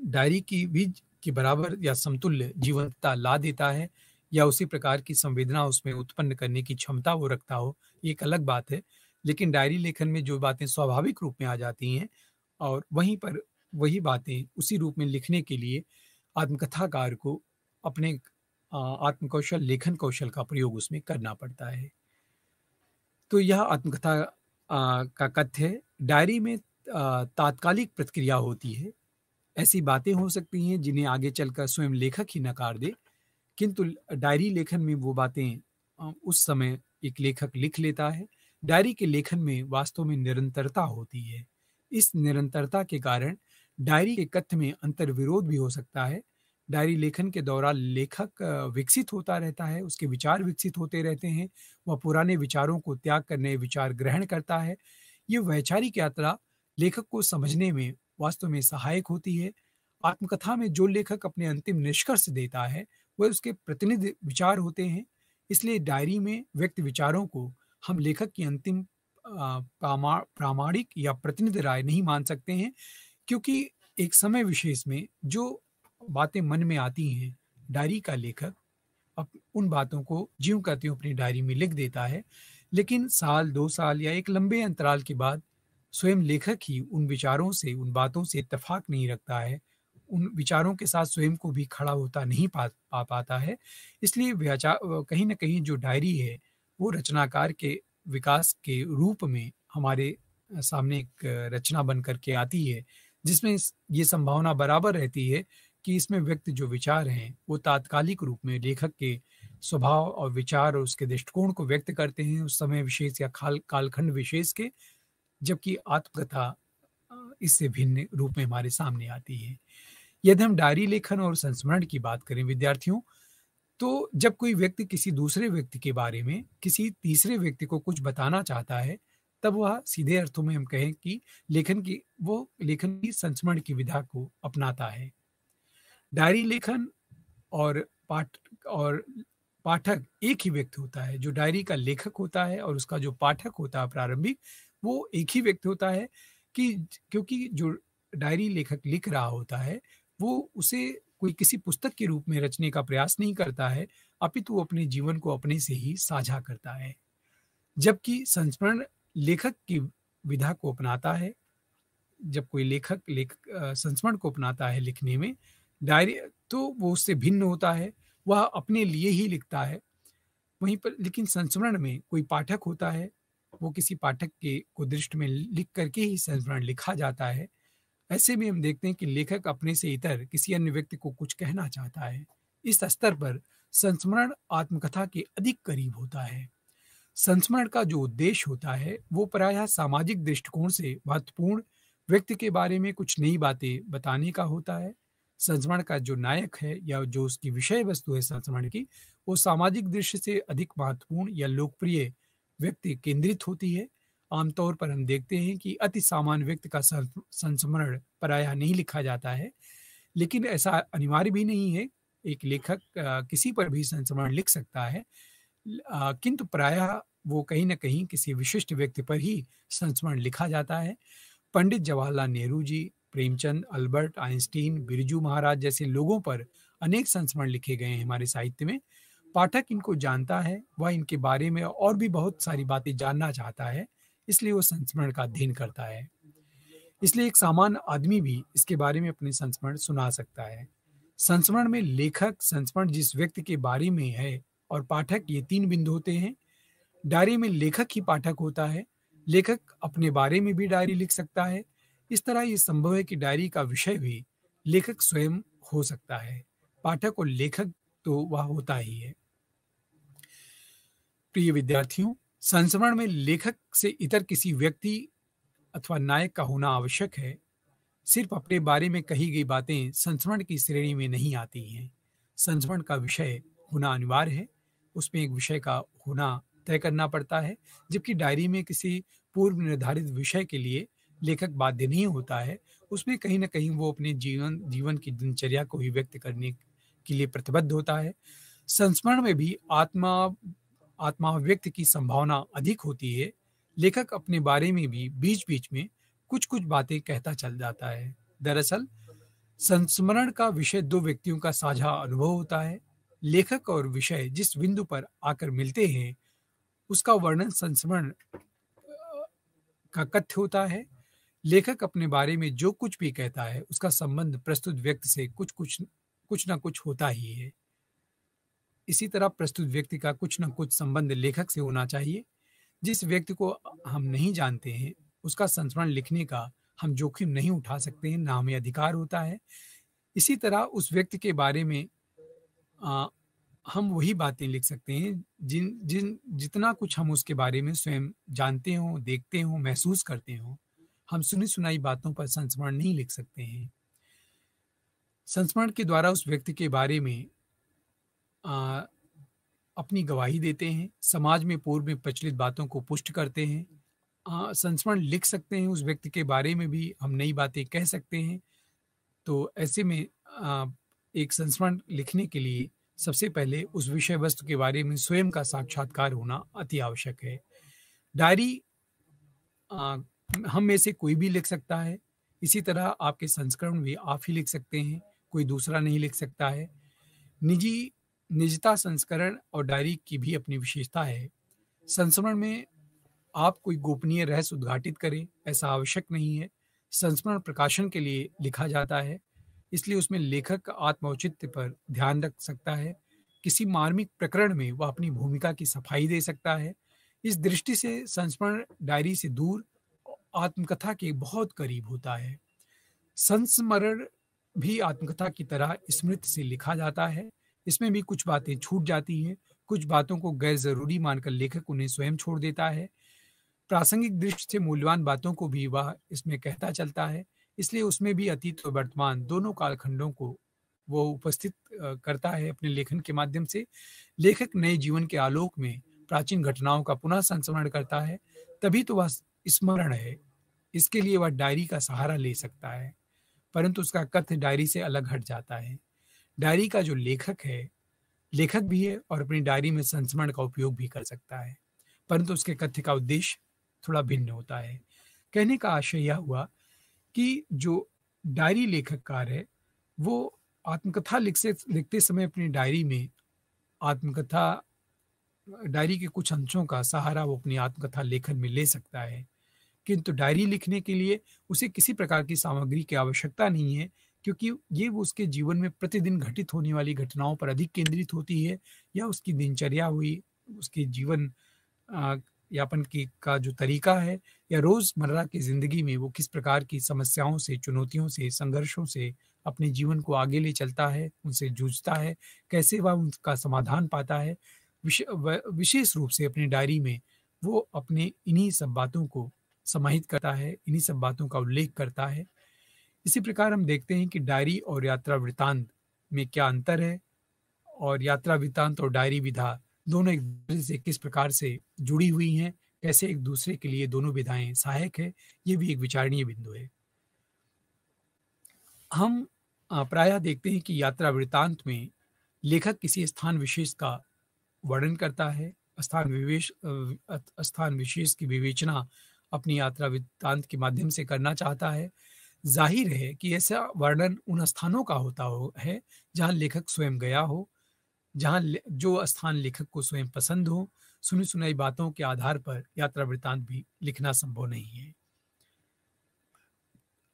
डायरी की भी के बराबर या समतुल्य जीवंतता ला देता है या उसी प्रकार की संवेदना उसमें उत्पन्न करने की क्षमता वो रखता हो, ये एक अलग बात है। लेकिन डायरी लेखन में जो बातें स्वाभाविक रूप में आ जाती हैं और वहीं पर वही बातें उसी रूप में लिखने के लिए आत्मकथाकार को अपने आत्मकौशल, लेखन कौशल का प्रयोग उसमें करना पड़ता है। तो यह आत्मकथा का कथ्य डायरी में तात्कालिक प्रतिक्रिया होती है। ऐसी बातें हो सकती हैं जिन्हें आगे चलकर स्वयं लेखक ही नकार दे, किंतु डायरी लेखन में वो बातें उस समय एक लेखक लिख लेता है डायरी के लेखन में वास्तव में निरंतरता होती है। इस निरंतरता के कारण डायरी के कथ्य में अंतर विरोध भी हो सकता है। डायरी लेखन के दौरान लेखक विकसित होता रहता है, उसके विचार विकसित होते रहते हैं, वह पुराने विचारों को त्याग कर नए विचार ग्रहण करता है। ये वैचारिक यात्रा लेखक को समझने में, वास्तव में सहायक होती है। आत्मकथा में जो लेखक अपने अंतिम निष्कर्ष देता है, वह उसके प्रतिनिधि विचार होते हैं। इसलिए डायरी में व्यक्त विचारों को हम लेखक की अंतिम प्रामाणिक या प्रतिनिधि राय नहीं मान सकते हैं, क्योंकि एक समय विशेष में जो बातें मन में आती हैं, डायरी का लेखक अब उन बातों को ज्यों कहते अपनी डायरी में लिख देता है, लेकिन साल, दो साल या एक लंबे अंतराल के बाद स्वयं लेखक ही उन विचारों से, उन बातों से इतफाक नहीं रखता है, उन विचारों के साथ स्वयं को भी खड़ा होता नहीं पा पा पाता है, इसलिए कहीं ना कहीं जो डायरी है वो रचनाकार के विकास के रूप में हमारे सामने एक रचना बन करके आती है, जिसमें ये संभावना बराबर रहती है कि इसमें व्यक्त जो विचार हैं, वो तात्कालिक रूप में लेखक के स्वभाव और विचार और उसके दृष्टिकोण को व्यक्त करते हैं, उस समय विशेष या खाल, कालखंड विशेष के, जबकि आत्मकथा इससे भिन्न रूप में हमारे सामने आती है। यदि हम डायरी लेखन और संस्मरण की बात करें, विद्यार्थियों तो जब कोई व्यक्ति किसी दूसरे व्यक्ति के बारे में किसी तीसरे व्यक्ति को कुछ बताना चाहता है, तब वह सीधे अर्थों में हम कहें कि लेखन की, वो लेखन की संस्मरण की विधा को अपनाता है। डायरी लेखन और पाठ, और पाठक एक ही व्यक्ति होता है, जो डायरी का लेखक होता है और उसका जो पाठक होता है प्रारंभिक, वो एक ही व्यक्ति होता है कि क्योंकि जो डायरी लेखक लिख रहा होता है, वो उसे कोई किसी पुस्तक के रूप में रचने का प्रयास नहीं करता है, अपितु अपने जीवन को अपने से ही साझा करता है। जबकि संस्मरण लेखक की विधा को अपनाता है, जब कोई लेखक, लेख संस्मरण को अपनाता है लिखने में, डायरी तो वो उससे भिन्न होता है, वह अपने लिए ही लिखता है। वहीं पर, लेकिन संस्मरण में कोई पाठक होता है, वो किसी पाठक के, को दृष्टि में लिख करके ही संस्मरण लिखा जाता है ऐसे में हम देखते हैं कि लेखक अपने से इतर किसी अन्य व्यक्ति को कुछ कहना चाहता है। इस स्तर पर संस्मरण आत्मकथा के अधिक करीब होता है। संस्मरण का जो उद्देश्य होता है, वो प्रायः सामाजिक दृष्टिकोण से महत्वपूर्ण, व्यक्ति के बारे में कुछ नई बातें बताने का होता है। संस्मरण का जो नायक है या जो उसकी विषय वस्तु है संस्मरण की, वो सामाजिक दृश्य से अधिक महत्वपूर्ण या लोकप्रिय व्यक्ति केंद्रित होती है। आमतौर पर हम देखते हैं कि अति सामान्य व्यक्ति का संस्मरण प्रायः नहीं लिखा जाता है, लेकिन ऐसा अनिवार्य भी नहीं है। एक लेखक किसी पर भी संस्मरण लिख सकता है किंतु प्रायः वो कहीं ना कहीं किसी विशिष्ट व्यक्ति पर ही संस्मरण लिखा जाता है। पंडित जवाहरलाल नेहरू जी, प्रेमचंद, अल्बर्ट आइंस्टीन, बिरजू महाराज जैसे लोगों पर अनेक संस्मरण लिखे गए हैं हमारे साहित्य में। पाठक इनको जानता है, वह इनके बारे में और भी बहुत सारी बातें जानना चाहता है। इसलिए वो संस्मरण का अध्ययन करता है। इसलिए एक सामान्य आदमी भी इसके बारे में अपने संस्मरण सुना सकता है। संस्मरण में लेखक, संस्मरण जिस व्यक्ति के बारे में है और पाठक, ये तीन बिंदु होते हैं। डायरी में लेखक ही पाठक होता है। लेखक अपने बारे में भी डायरी लिख सकता है। इस तरह ये संभव है कि डायरी का विषय भी लेखक स्वयं हो सकता है। पाठक और लेखक तो वह होता ही है। प्रिय विद्यार्थियों संस्मरण में लेखक से इतर किसी व्यक्ति अथवा नायक का होना आवश्यक है। सिर्फ़ अपने बारे में कही गई बातें संस्मरण की श्रेणी में नहीं आती हैं। संस्मरण का विषय होना अनिवार्य है। उसमें एक विषय का होना तय करना पड़ता है, जबकि डायरी में किसी पूर्व निर्धारित विषय के लिए लेखक बाध्य नहीं होता है। उसमें कहीं ना कहीं वो अपने जीवन जीवन की दिनचर्या को ही व्यक्त करने के लिए प्रतिबद्ध होता है। संस्मरण में भी आत्मा आत्मा व्यक्त की संभावना अधिक होती है, लेखक अपने बारे में भी बीच बीच में कुछ कुछ बातें कहता चल जाता है। दरअसल, संस्मरण का विषय दो व्यक्तियों का साझा अनुभव होता है। लेखक और विषय जिस बिंदु पर आकर मिलते हैं, उसका वर्णन संस्मरण का कथ्य होता है। लेखक अपने बारे में जो कुछ भी कहता है, उसका संबंध प्रस्तुत व्यक्ति से कुछ कुछ कुछ ना कुछ होता ही है। इसी तरह प्रस्तुत व्यक्ति का कुछ न कुछ संबंध लेखक से होना चाहिए। जिस व्यक्ति को हम नहीं जानते हैं उसका संस्मरण लिखने का हम जोखिम नहीं उठा सकते हैं ना हमें अधिकार होता है। इसी तरह उस व्यक्ति के बारे में आ, हम वही बातें लिख सकते हैं जिन जिन जितना कुछ हम उसके बारे में स्वयं जानते हों देखते हों महसूस करते हों हम सुनी सुनाई बातों पर संस्मरण नहीं लिख सकते हैं। संस्मरण के द्वारा उस व्यक्ति के बारे में अपनी गवाही देते हैं समाज में पूर्व में प्रचलित बातों को पुष्ट करते हैं संस्मरण लिख सकते हैं उस व्यक्ति के बारे में भी हम नई बातें कह सकते हैं। तो ऐसे में आ, एक संस्मरण लिखने के लिए सबसे पहले उस विषय वस्तु के बारे में स्वयं का साक्षात्कार होना अति आवश्यक है। डायरी हम में से कोई भी लिख सकता है इसी तरह आपके संस्करण भी आप ही लिख सकते हैं कोई दूसरा नहीं लिख सकता है। निजी निजता संस्करण और डायरी की भी अपनी विशेषता है। संस्मरण में आप कोई गोपनीय रहस्य उद्घाटित करें, ऐसा आवश्यक नहीं है। संस्मरण प्रकाशन के लिए लिखा जाता है, इसलिए उसमें लेखक का आत्मौचित्य पर ध्यान रख सकता है। किसी मार्मिक प्रकरण में वह अपनी भूमिका की सफ़ाई दे सकता है। इस दृष्टि से संस्मरण डायरी से दूर आत्मकथा के बहुत करीब होता है। संस्मरण भी आत्मकथा की तरह स्मृति से लिखा जाता है। इसमें भी कुछ बातें छूट जाती हैं। कुछ बातों को गैर ज़रूरी मानकर लेखक उन्हें स्वयं छोड़ देता है। प्रासंगिक दृष्टि से मूल्यवान बातों को भी वह इसमें कहता चलता है। इसलिए उसमें भी अतीत और वर्तमान दोनों कालखंडों को वो उपस्थित करता है अपने लेखन के माध्यम से। लेखक नए जीवन के आलोक में प्राचीन घटनाओं का पुनः संस्मरण करता है। तभी तो वह स्मरण है। इसके लिए वह डायरी का सहारा ले सकता है। परंतु उसका कथ्य डायरी से अलग हट जाता है। डायरी का जो लेखक है, लेखक भी है और अपनी डायरी में संस्मरण का उपयोग भी कर सकता है। परंतु उसके कथ्य का उद्देश्य थोड़ा भिन्न होता है। कहने का आशय यह हुआ कि जो डायरी लेखककार है, वो आत्मकथा लिखते लिखते समय अपनी डायरी में आत्मकथा, डायरी के कुछ अंशों का सहारा वो अपनी आत्मकथा लेखन में ले सकता है। किंतु डायरी लिखने के लिए उसे किसी प्रकार की सामग्री की आवश्यकता नहीं है क्योंकि ये वो उसके जीवन में प्रतिदिन घटित होने वाली घटनाओं पर अधिक केंद्रित होती है, या उसकी दिनचर्या हुई, उसके जीवन यापन की, का जो तरीका है, या रोज़मर्रा की ज़िंदगी में वो किस प्रकार की समस्याओं से, चुनौतियों से, संघर्षों से अपने जीवन को आगे ले चलता है, उनसे जूझता है, कैसे वह उनका समाधान पाता है विशेष रूप से अपनी डायरी में वो अपने इन्हीं सब बातों को समाहित करता है, इन्हीं सब बातों का उल्लेख करता है इसी प्रकार हम देखते हैं कि डायरी और यात्रा वृतांत में क्या अंतर है और यात्रा वृतांत और डायरी विधा दोनों एक दूसरे से किस प्रकार से जुड़ी हुई हैं, कैसे एक दूसरे के लिए दोनों विधाएँ सहायक है, ये भी एक विचारणीय बिंदु है। हम प्रायः देखते हैं कि यात्रा वृतांत में लेखक किसी स्थान विशेष का वर्णन करता है, स्थान विवेश स्थान विशेष की विवेचना अपनी यात्रा वृत्तांत के माध्यम से करना चाहता है ज़ाहिर है कि ऐसा वर्णन उन स्थानों का होता हो है जहाँ लेखक स्वयं गया हो जहाँ जो स्थान लेखक को स्वयं पसंद हो सुनी सुनाई बातों के आधार पर यात्रा वृत्तांत भी लिखना संभव नहीं है।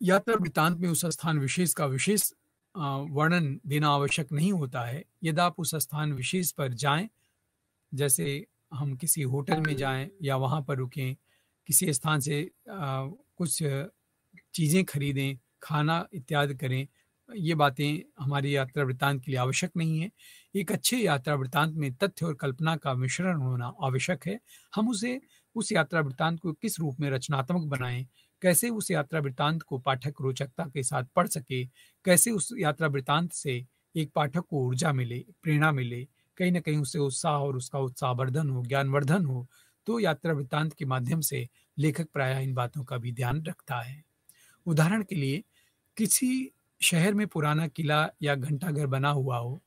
यात्रा वृत्तांत में उस स्थान विशेष का विशेष वर्णन देना आवश्यक नहीं होता है। यदि आप उस स्थान विशेष पर जाएँ जैसे हम किसी होटल में जाएँ या वहाँ पर रुकें किसी स्थान से आ, कुछ चीज़ें खरीदें, खाना इत्यादि करें, ये बातें हमारी यात्रा वृत्तांत के लिए आवश्यक नहीं है। एक अच्छे यात्रा वृत्तांत में तथ्य और कल्पना का मिश्रण होना आवश्यक है। हम उसे, उस यात्रा वृत्तांत को किस रूप में रचनात्मक बनाएँ? कैसे उस यात्रा वृत्तांत को पाठक रोचकता के साथ पढ़ सके? कैसे उस यात्रा वृत्तांत से एक पाठक को ऊर्जा मिले, प्रेरणा मिले? कहीं ना कहीं उससे उत्साह और उसका उत्साहवर्धन हो, ज्ञानवर्धन हो तो यात्रा वृत्तांत के माध्यम से लेखक प्राय इन बातों का भी ध्यान रखता है। उदाहरण के लिए, किसी शहर में पुराना किला या घंटाघर बना हुआ हो,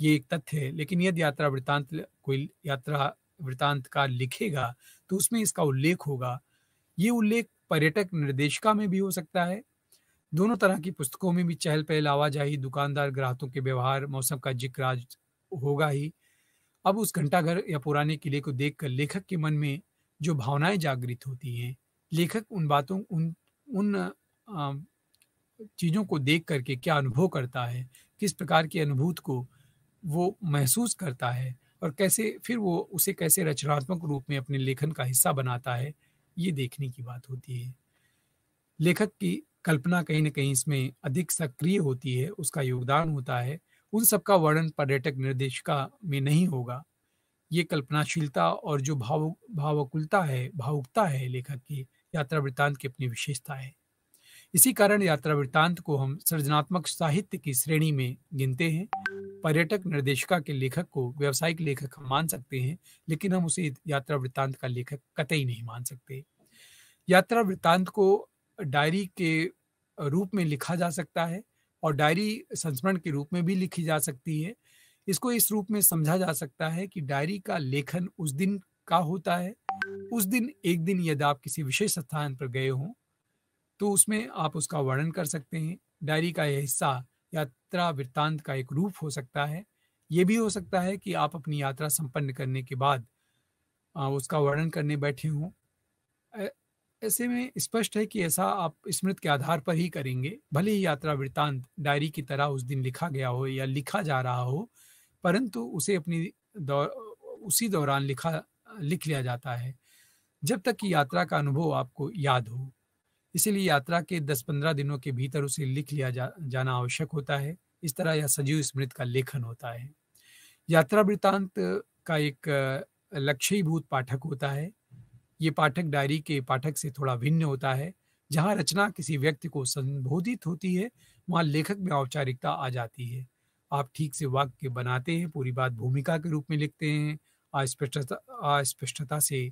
ये एक तथ्य है, लेकिन यदि यात्रा वृत्तांत कोई यात्रा वृत्तांत का लिखेगा तो उसमें इसका उल्लेख होगा। ये उल्लेख पर्यटक निर्देशिका में भी हो सकता है। दोनों तरह की पुस्तकों में भी चहल पहल, आवाजाही, दुकानदार ग्राहकों के व्यवहार, मौसम का ज़िक्र आज होगा ही। अब उस घंटाघर या पुराने किले को देखकर लेखक के मन में जो भावनाएँ जागृत होती हैं, लेखक उन बातों, उन उन चीज़ों को देख करके क्या अनुभव करता है, किस प्रकार की अनुभूत को वो महसूस करता है और कैसे, फिर वो उसे कैसे रचनात्मक रूप में अपने लेखन का हिस्सा बनाता है, ये देखने की बात होती है। लेखक की कल्पना कहीं ना कहीं इसमें अधिक सक्रिय होती है, उसका योगदान होता है। उन सब का वर्णन पर्यटक निर्देशिका में नहीं होगा। ये कल्पनाशीलता और जो भाव, भावकुलता है, भावुकता है लेखक की, यात्रा वृत्तांत की अपनी विशेषता है। इसी कारण यात्रा वृत्तांत को हम सृजनात्मक साहित्य की श्रेणी में गिनते हैं। पर्यटक निर्देशिका के लेखक को व्यावसायिक लेखक हम मान सकते हैं, लेकिन हम उसे यात्रा वृत्तांत का लेखक कतई नहीं मान सकते। यात्रा वृत्तांत को डायरी के रूप में लिखा जा सकता है और डायरी संस्मरण के रूप में भी लिखी जा सकती है। इसको इस रूप में समझा जा सकता है कि डायरी का लेखन उस दिन का होता है, उस दिन एक दिन यदि आप किसी विशेष स्थान पर गए हों तो उसमें आप उसका वर्णन कर सकते हैं। डायरी का यह हिस्सा, यात्रा वृत्तांत का एक रूप हो सकता है। ये भी हो सकता है कि आप अपनी यात्रा संपन्न करने के बाद उसका वर्णन करने बैठे हों। ऐसे में स्पष्ट है कि ऐसा आप स्मृत के आधार पर ही करेंगे। भले ही यात्रा वृत्तांत डायरी की तरह उस दिन लिखा गया हो या लिखा जा रहा हो, परंतु उसे अपनी दौर उसी दौरान लिखा, लिख लिया जाता है। जब तक कि यात्रा का अनुभव आपको याद हो। इसीलिए यात्रा के 10-15 दिनों के भीतर उसे लिख लिया जा, जाना आवश्यक होता है। इस तरह यह सजीव स्मृत का लेखन होता है। यात्रा वृत्तांत का एक लक्ष्यभूत पाठक होता है। ये पाठक डायरी के पाठक से थोड़ा भिन्न होता है जहाँ रचना किसी व्यक्ति को संबोधित होती है वहाँ लेखक में औपचारिकता आ जाती है। आप ठीक से वाक्य बनाते हैं पूरी बात भूमिका के रूप में लिखते हैं अस्पष्टता अस्पष्टता से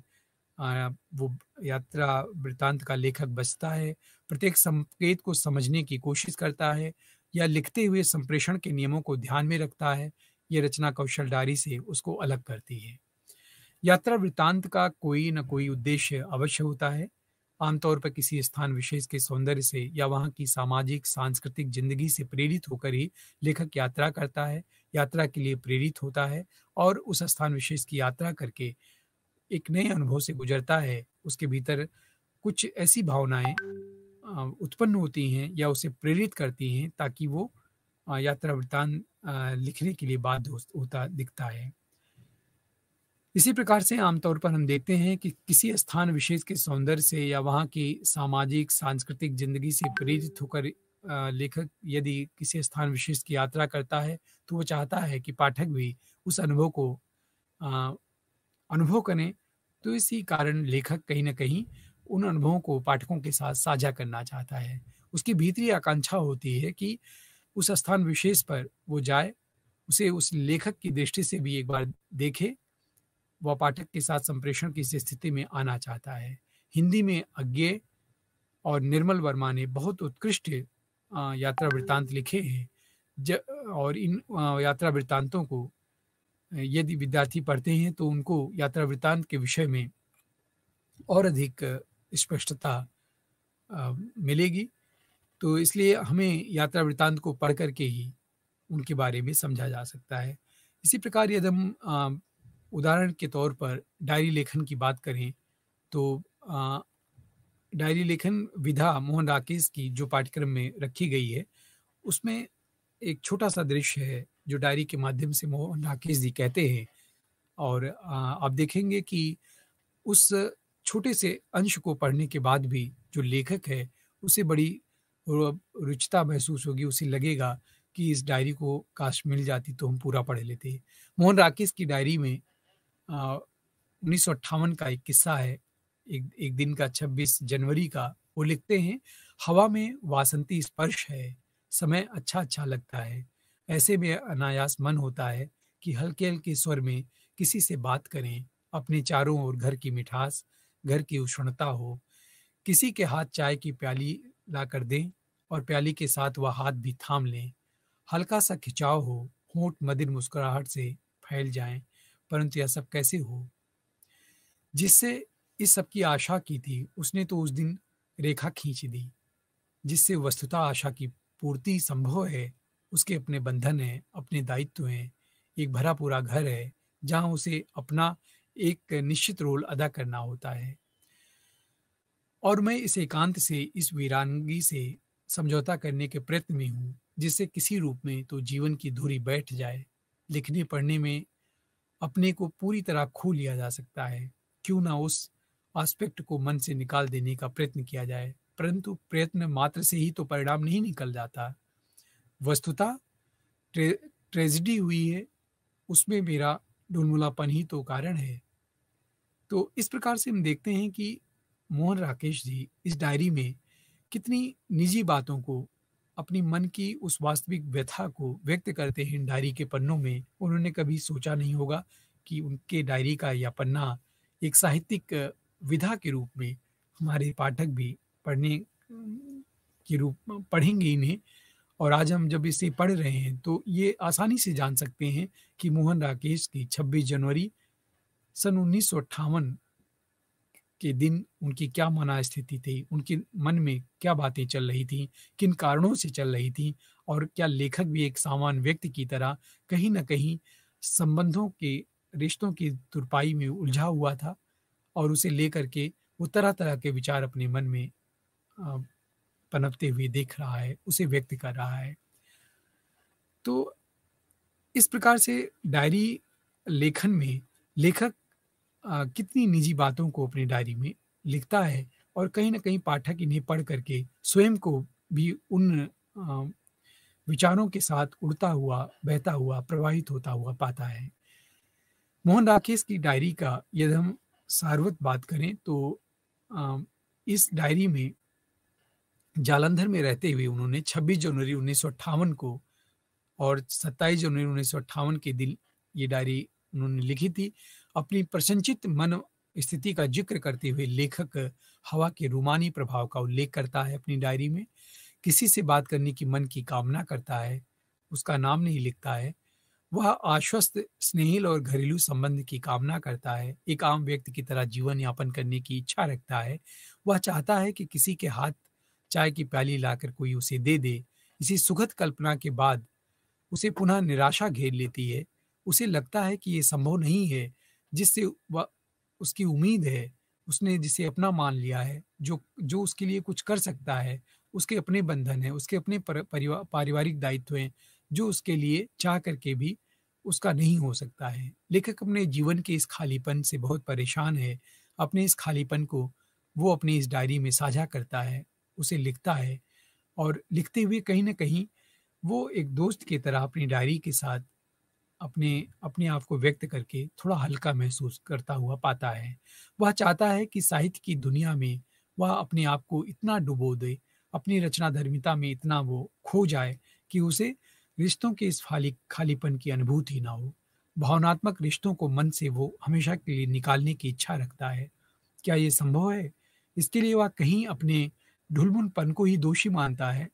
वो यात्रा वृत्तांत का लेखक बचता है, प्रत्येक संकेत को समझने की कोशिश करता है या लिखते हुए संप्रेषण के नियमों को ध्यान में रखता है, ये रचना कौशल डायरी से उसको अलग करती है। यात्रा वृत्तांत का कोई न कोई उद्देश्य अवश्य होता है। आमतौर पर किसी स्थान विशेष के सौंदर्य से या वहाँ की सामाजिक, सांस्कृतिक ज़िंदगी से प्रेरित होकर ही लेखक यात्रा करता है, यात्रा के लिए प्रेरित होता है और उस स्थान विशेष की यात्रा करके एक नए अनुभव से गुजरता है, उसके भीतर कुछ ऐसी भावनाएँ उत्पन्न होती हैं या उसे प्रेरित करती हैं ताकि वो यात्रा वृत्तांत लिखने के लिए बाध्य होता दिखता है। इसी प्रकार से आमतौर पर हम देखते हैं कि किसी स्थान विशेष के सौंदर्य से या वहाँ की सामाजिक, सांस्कृतिक ज़िंदगी से प्रेरित होकर लेखक यदि किसी स्थान विशेष की यात्रा करता है तो वो चाहता है कि पाठक भी उस अनुभव को अनुभव करें तो इसी कारण लेखक कहीं ना कहीं उन अनुभवों को पाठकों के साथ साझा करना चाहता है। उसकी भीतरी आकांक्षा होती है कि उस स्थान विशेष पर वो जाए, उसे उस लेखक की दृष्टि से भी एक बार देखे, वह पाठक के साथ संप्रेषण की स्थिति में आना चाहता है। हिंदी में अज्ञे और निर्मल वर्मा ने बहुत उत्कृष्ट यात्रा वृत्तांत लिखे हैं। और इन यात्रा वृत्तांतों को यदि विद्यार्थी पढ़ते हैं तो उनको यात्रा वृत्तांत के विषय में और अधिक स्पष्टता मिलेगी। तो इसलिए हमें यात्रा वृत्तांत को पढ़ करके ही उनके बारे में समझा जा सकता है। इसी प्रकार यदि हम उदाहरण के तौर पर डायरी लेखन की बात करें तो आ, डायरी लेखन विधा मोहन राकेश की जो पाठ्यक्रम में रखी गई है उसमें एक छोटा सा दृश्य है। जो डायरी के माध्यम से मोहन राकेश जी कहते हैं। और आप देखेंगे कि उस छोटे से अंश को पढ़ने के बाद भी जो लेखक है, उसे बड़ी रुचिता महसूस होगी, उसे लगेगा कि इस डायरी को काश मिल जाती तो हम पूरा पढ़ लेते। मोहन राकेश की डायरी में उन्नीस सौ अट्ठावन का एक किस्सा है, एक एक दिन का 26 जनवरी का, वो लिखते हैं, हवा में वासंती स्पर्श है, समय अच्छा अच्छा लगता है। ऐसे में अनायास मन होता है कि हल्के हल्के स्वर में किसी से बात करें, अपने चारों ओर घर की मिठास, घर की उष्णता हो। किसी के हाथ चाय की प्याली ला कर दें और प्याली के साथ वह हाथ भी थाम लें। हल्का सा खिंचाव हो, होंठ मदिर मुस्कुराहट से फैल जाएँ, परंतु यह सब कैसे हो? जिससे इस सब की आशा की थी, उसने तो उस दिन रेखा खींच दी, जिससे वस्तुता आशा की पूर्ति संभव है। उसके अपने बंधन है, अपने दायित्व हैं, एक भरा पूरा घर है, जहाँ उसे अपना एक निश्चित रोल अदा करना होता है। और मैं इस एकांत से, इस वीरानगी से समझौता करने के प्रयत्न में हूँ, जिससे किसी रूप में तो जीवन की धुरी बैठ जाए, लिखने पढ़ने में अपने को पूरी तरह खो लिया जा सकता है। क्यों ना उस आस्पेक्ट को मन से निकाल देने का प्रयत्न किया जाए, परंतु प्रयत्न मात्र से ही तो परिणाम नहीं निकल जाता। वस्तुता ट्रे, ट्रेजिडी हुई है उसमें मेरा ढुलमुलापन ही तो कारण है। तो इस प्रकार से हम देखते हैं कि मोहन राकेश जी इस डायरी में कितनी निजी बातों को अपनी मन की उस वास्तविक व्यथा को व्यक्त करते हैं डायरी के पन्नों में। उन्होंने कभी सोचा नहीं होगा कि उनके डायरी का यह पन्ना एक साहित्यिक विधा के रूप में हमारे पाठक भी पढ़ने के रूप पढ़ेंगे इन्हें। और आज हम जब इसे पढ़ रहे हैं तो ये आसानी से जान सकते हैं कि मोहन राकेश की 26 जनवरी सन उन्नीस के दिन उनकी क्या मना स्थिति थी, उनके मन में क्या बातें चल रही थी, किन कारणों से चल रही थी और क्या लेखक भी एक सामान्य व्यक्ति की तरह कहीं ना कहीं संबंधों के, रिश्तों की तुरपाई में उलझा हुआ था और उसे लेकर के वो तरह तरह के विचार अपने मन में पनपते हुए देख रहा है, उसे व्यक्त कर रहा है। तो इस प्रकार से डायरी लेखन में लेखक कितनी निजी बातों को अपनी डायरी में लिखता है और कहीं ना कहीं पाठक इन्हें पढ़ करके स्वयं को भी उन विचारों के साथ उड़ता हुआ, बहता हुआ, प्रवाहित होता हुआ पाता है। मोहन राकेश की डायरी का यदि हम सार्वत बात करें तो इस डायरी में जालंधर में रहते हुए उन्होंने 26 जनवरी उन्नीस सौ अट्ठावन को और 27 जनवरी उन्नीस सौ अट्ठावन के दिन ये डायरी उन्होंने लिखी थी। अपनी प्रसंचित मन स्थिति का ज़िक्र करते हुए लेखक हवा के रूमानी प्रभाव का उल्लेख करता है अपनी डायरी में। किसी से बात करने की मन की कामना करता है, उसका नाम नहीं लिखता है। वह आश्वस्त, स्नेहिल और घरेलू संबंध की कामना करता है, एक आम व्यक्ति की तरह जीवन यापन करने की इच्छा रखता है। वह चाहता है कि किसी के हाथ चाय की प्याली लाकर कोई उसे दे दे, इसी सुखद कल्पना के बाद उसे पुनः निराशा घेर लेती है। उसे लगता है कि ये संभव नहीं है, जिससे वह, उसकी उम्मीद है, उसने जिसे अपना मान लिया है, जो जो उसके लिए कुछ कर सकता है। उसके अपने बंधन है, उसके अपने पारिवारिक दायित्व हैं, जो उसके लिए चाह करके भी उसका नहीं हो सकता है। लेखक अपने जीवन के इस खालीपन से बहुत परेशान है। अपने इस खालीपन को वो अपनी इस डायरी में साझा करता है। उसे लिखता है और लिखते हुए कहीं ना कहीं वो एक दोस्त की तरह अपनी डायरी के साथ अपने अपने आप को व्यक्त करके थोड़ा हल्का महसूस करता हुआ पाता है। वह चाहता है कि साहित्य की दुनिया में वह अपने आप को इतना डुबो दे, अपनी रचना धर्मिता में इतना वो खो जाए कि उसे रिश्तों के इस खाली खालीपन की अनुभूति ना हो। भावनात्मक रिश्तों को मन से वो हमेशा के लिए निकालने की इच्छा रखता है। क्या ये संभव है? इसके लिए वह कहीं अपने ढुलमुनपन को ही दोषी मानता है।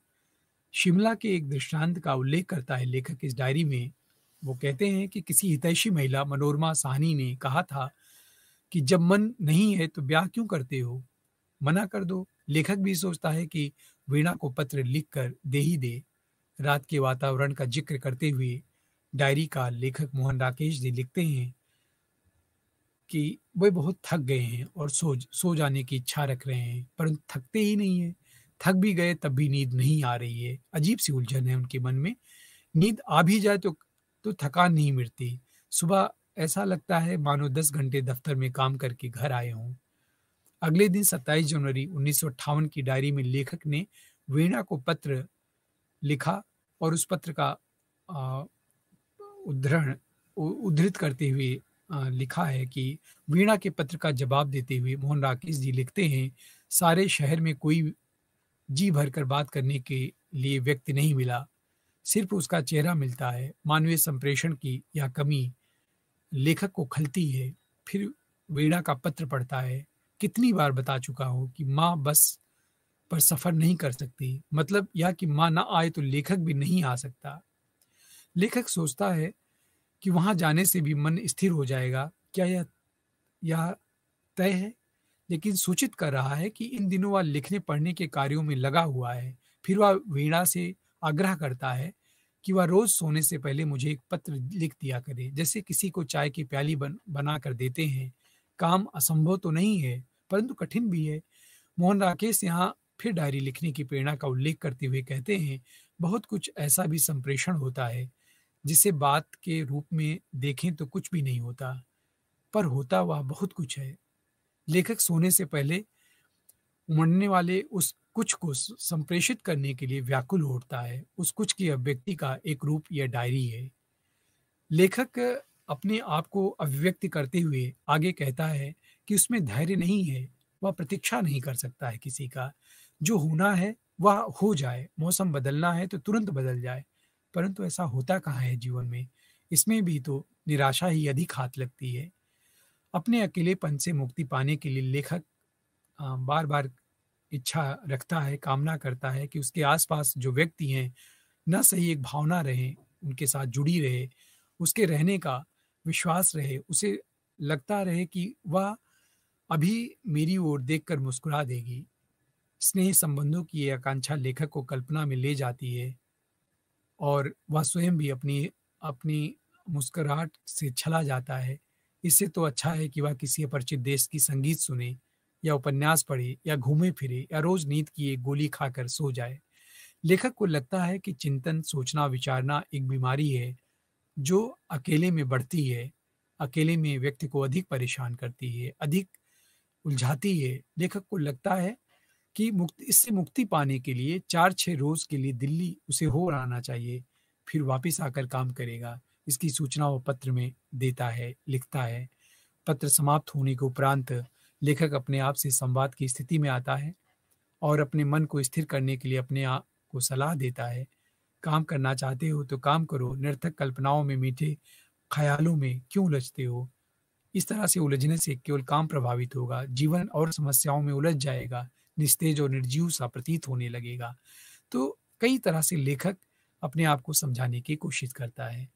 शिमला के एक दृष्टांत का उल्लेख करता है लेखक इस डायरी में। वो कहते हैं कि किसी हितैषी महिला मनोरमा साहनी ने कहा था कि जब मन नहीं है तो ब्याह क्यों करते हो? मना कर दो। लेखक भी सोचता है कि वीणा को पत्र लिखकर दे ही दे। रात के वातावरण का ज़िक्र करते हुए डायरी का लेखक मोहन राकेश जी लिखते हैं। कि वे बहुत थक गए हैं और सो सो जाने की इच्छा रख रहे हैं, परंतु थकते ही नहीं है। थक भी गए, तब भी नींद नहीं आ रही है। अजीब सी उलझन है उनके मन में। नींद आ भी जाए तो तो थकान नहीं मिलती सुबह ऐसा लगता है, मानो दस घंटे दफ्तर में काम करके घर आए हों। अगले दिन 27 जनवरी उन्नीस सौ अट्ठावन की डायरी में लेखक ने वीणा को पत्र लिखा और उस पत्र का उद्धरण उद्धृत करते हुए लिखा है कि वीणा के पत्र का जवाब देते हुए मोहन राकेश जी लिखते हैं, सारे शहर में कोई जी भरकर बात करने के लिए व्यक्ति नहीं मिला। सिर्फ़ उसका चेहरा मिलता है। मानवीय संप्रेषण की यह कमी लेखक को खलती है। फिर वीणा का पत्र पढ़ता है। कितनी बार बता चुका हूँ कि माँ बस पर सफ़र नहीं कर सकती। मतलब यह कि माँ ना आए तो लेखक भी नहीं आ सकता। लेखक सोचता है कि वहाँ जाने से भी मन स्थिर हो जाएगा। क्या यह यह तय है? लेकिन सूचित कर रहा है कि इन दिनों वह लिखने, पढ़ने के कार्यों में लगा हुआ है। फिर वह वीणा से आग्रह करता है कि वह रोज सोने से पहले मुझे एक पत्र लिख दिया करे। जैसे किसी को चाय की प्याली बन, बना कर देते हैं। काम असंभव तो नहीं है, परंतु कठिन भी है। मोहन राकेश यहाँ फिर डायरी लिखने की प्रेरणा का उल्लेख करते हुए कहते हैं, बहुत कुछ ऐसा भी संप्रेषण होता है। जिसे बात के रूप में देखें तो कुछ भी नहीं होता, पर होता वह बहुत कुछ है। लेखक सोने से पहले उमड़ने वाले उस कुछ को संप्रेषित करने के लिए व्याकुल होता है। उस कुछ की अभिव्यक्ति का एक रूप यह डायरी है। लेखक अपने आप को अभिव्यक्त करते हुए आगे कहता है कि उसमें धैर्य नहीं है, वह प्रतीक्षा नहीं कर सकता है किसी का। जो होना है, वह हो जाए। मौसम बदलना है तो तुरंत बदल जाए। परंतु ऐसा होता कहाँ है जीवन में? इसमें भी तो निराशा ही अधिक हाथ लगती है। अपने अकेलेपन से मुक्ति पाने के लिए लेखक बार बार इच्छा रखता है, कामना करता है कि उसके आसपास जो व्यक्ति हैं, न सही एक भावना रहे, उनके साथ जुड़ी रहे, उसके रहने का विश्वास रहे, उसे लगता रहे कि वह अभी मेरी ओर देखकर मुस्कुरा देगी। स्नेह संबंधों की आकांक्षा लेखक को कल्पना में ले जाती है। और वह स्वयं भी अपनी अपनी मुस्कुराहट से छला जाता है। इससे तो अच्छा है कि वह किसी अपरिचित देश की संगीत सुने, या उपन्यास पढ़े, या घूमे फिरे, या रोज नींद की एक गोली खाकर सो जाए। लेखक को लगता है कि चिंतन, सोचना, विचारना एक बीमारी है, जो अकेले में बढ़ती है, अकेले में व्यक्ति को अधिक परेशान करती है, अधिक उलझाती है। लेखक को लगता है कि मुक्त, इससे मुक्ति पाने के लिए चार छः रोज के लिए दिल्ली उसे हो आना चाहिए, फिर वापस आकर काम करेगा। इसकी सूचना वो पत्र में देता है, लिखता है। पत्र समाप्त होने के उपरांत लेखक अपने आप से संवाद की स्थिति में आता है और अपने मन को स्थिर करने के लिए अपने आप को सलाह देता है। काम करना चाहते हो तो काम करो निर्थक कल्पनाओं में, मीठे ख्यालों में क्यों उलझते हो? इस तरह से उलझने से केवल काम प्रभावित होगा, जीवन और समस्याओं में उलझ जाएगा। निस्तेज और निर्जीव सा प्रतीत होने लगेगा। तो कई तरह से लेखक अपने आप को समझाने की कोशिश करता है।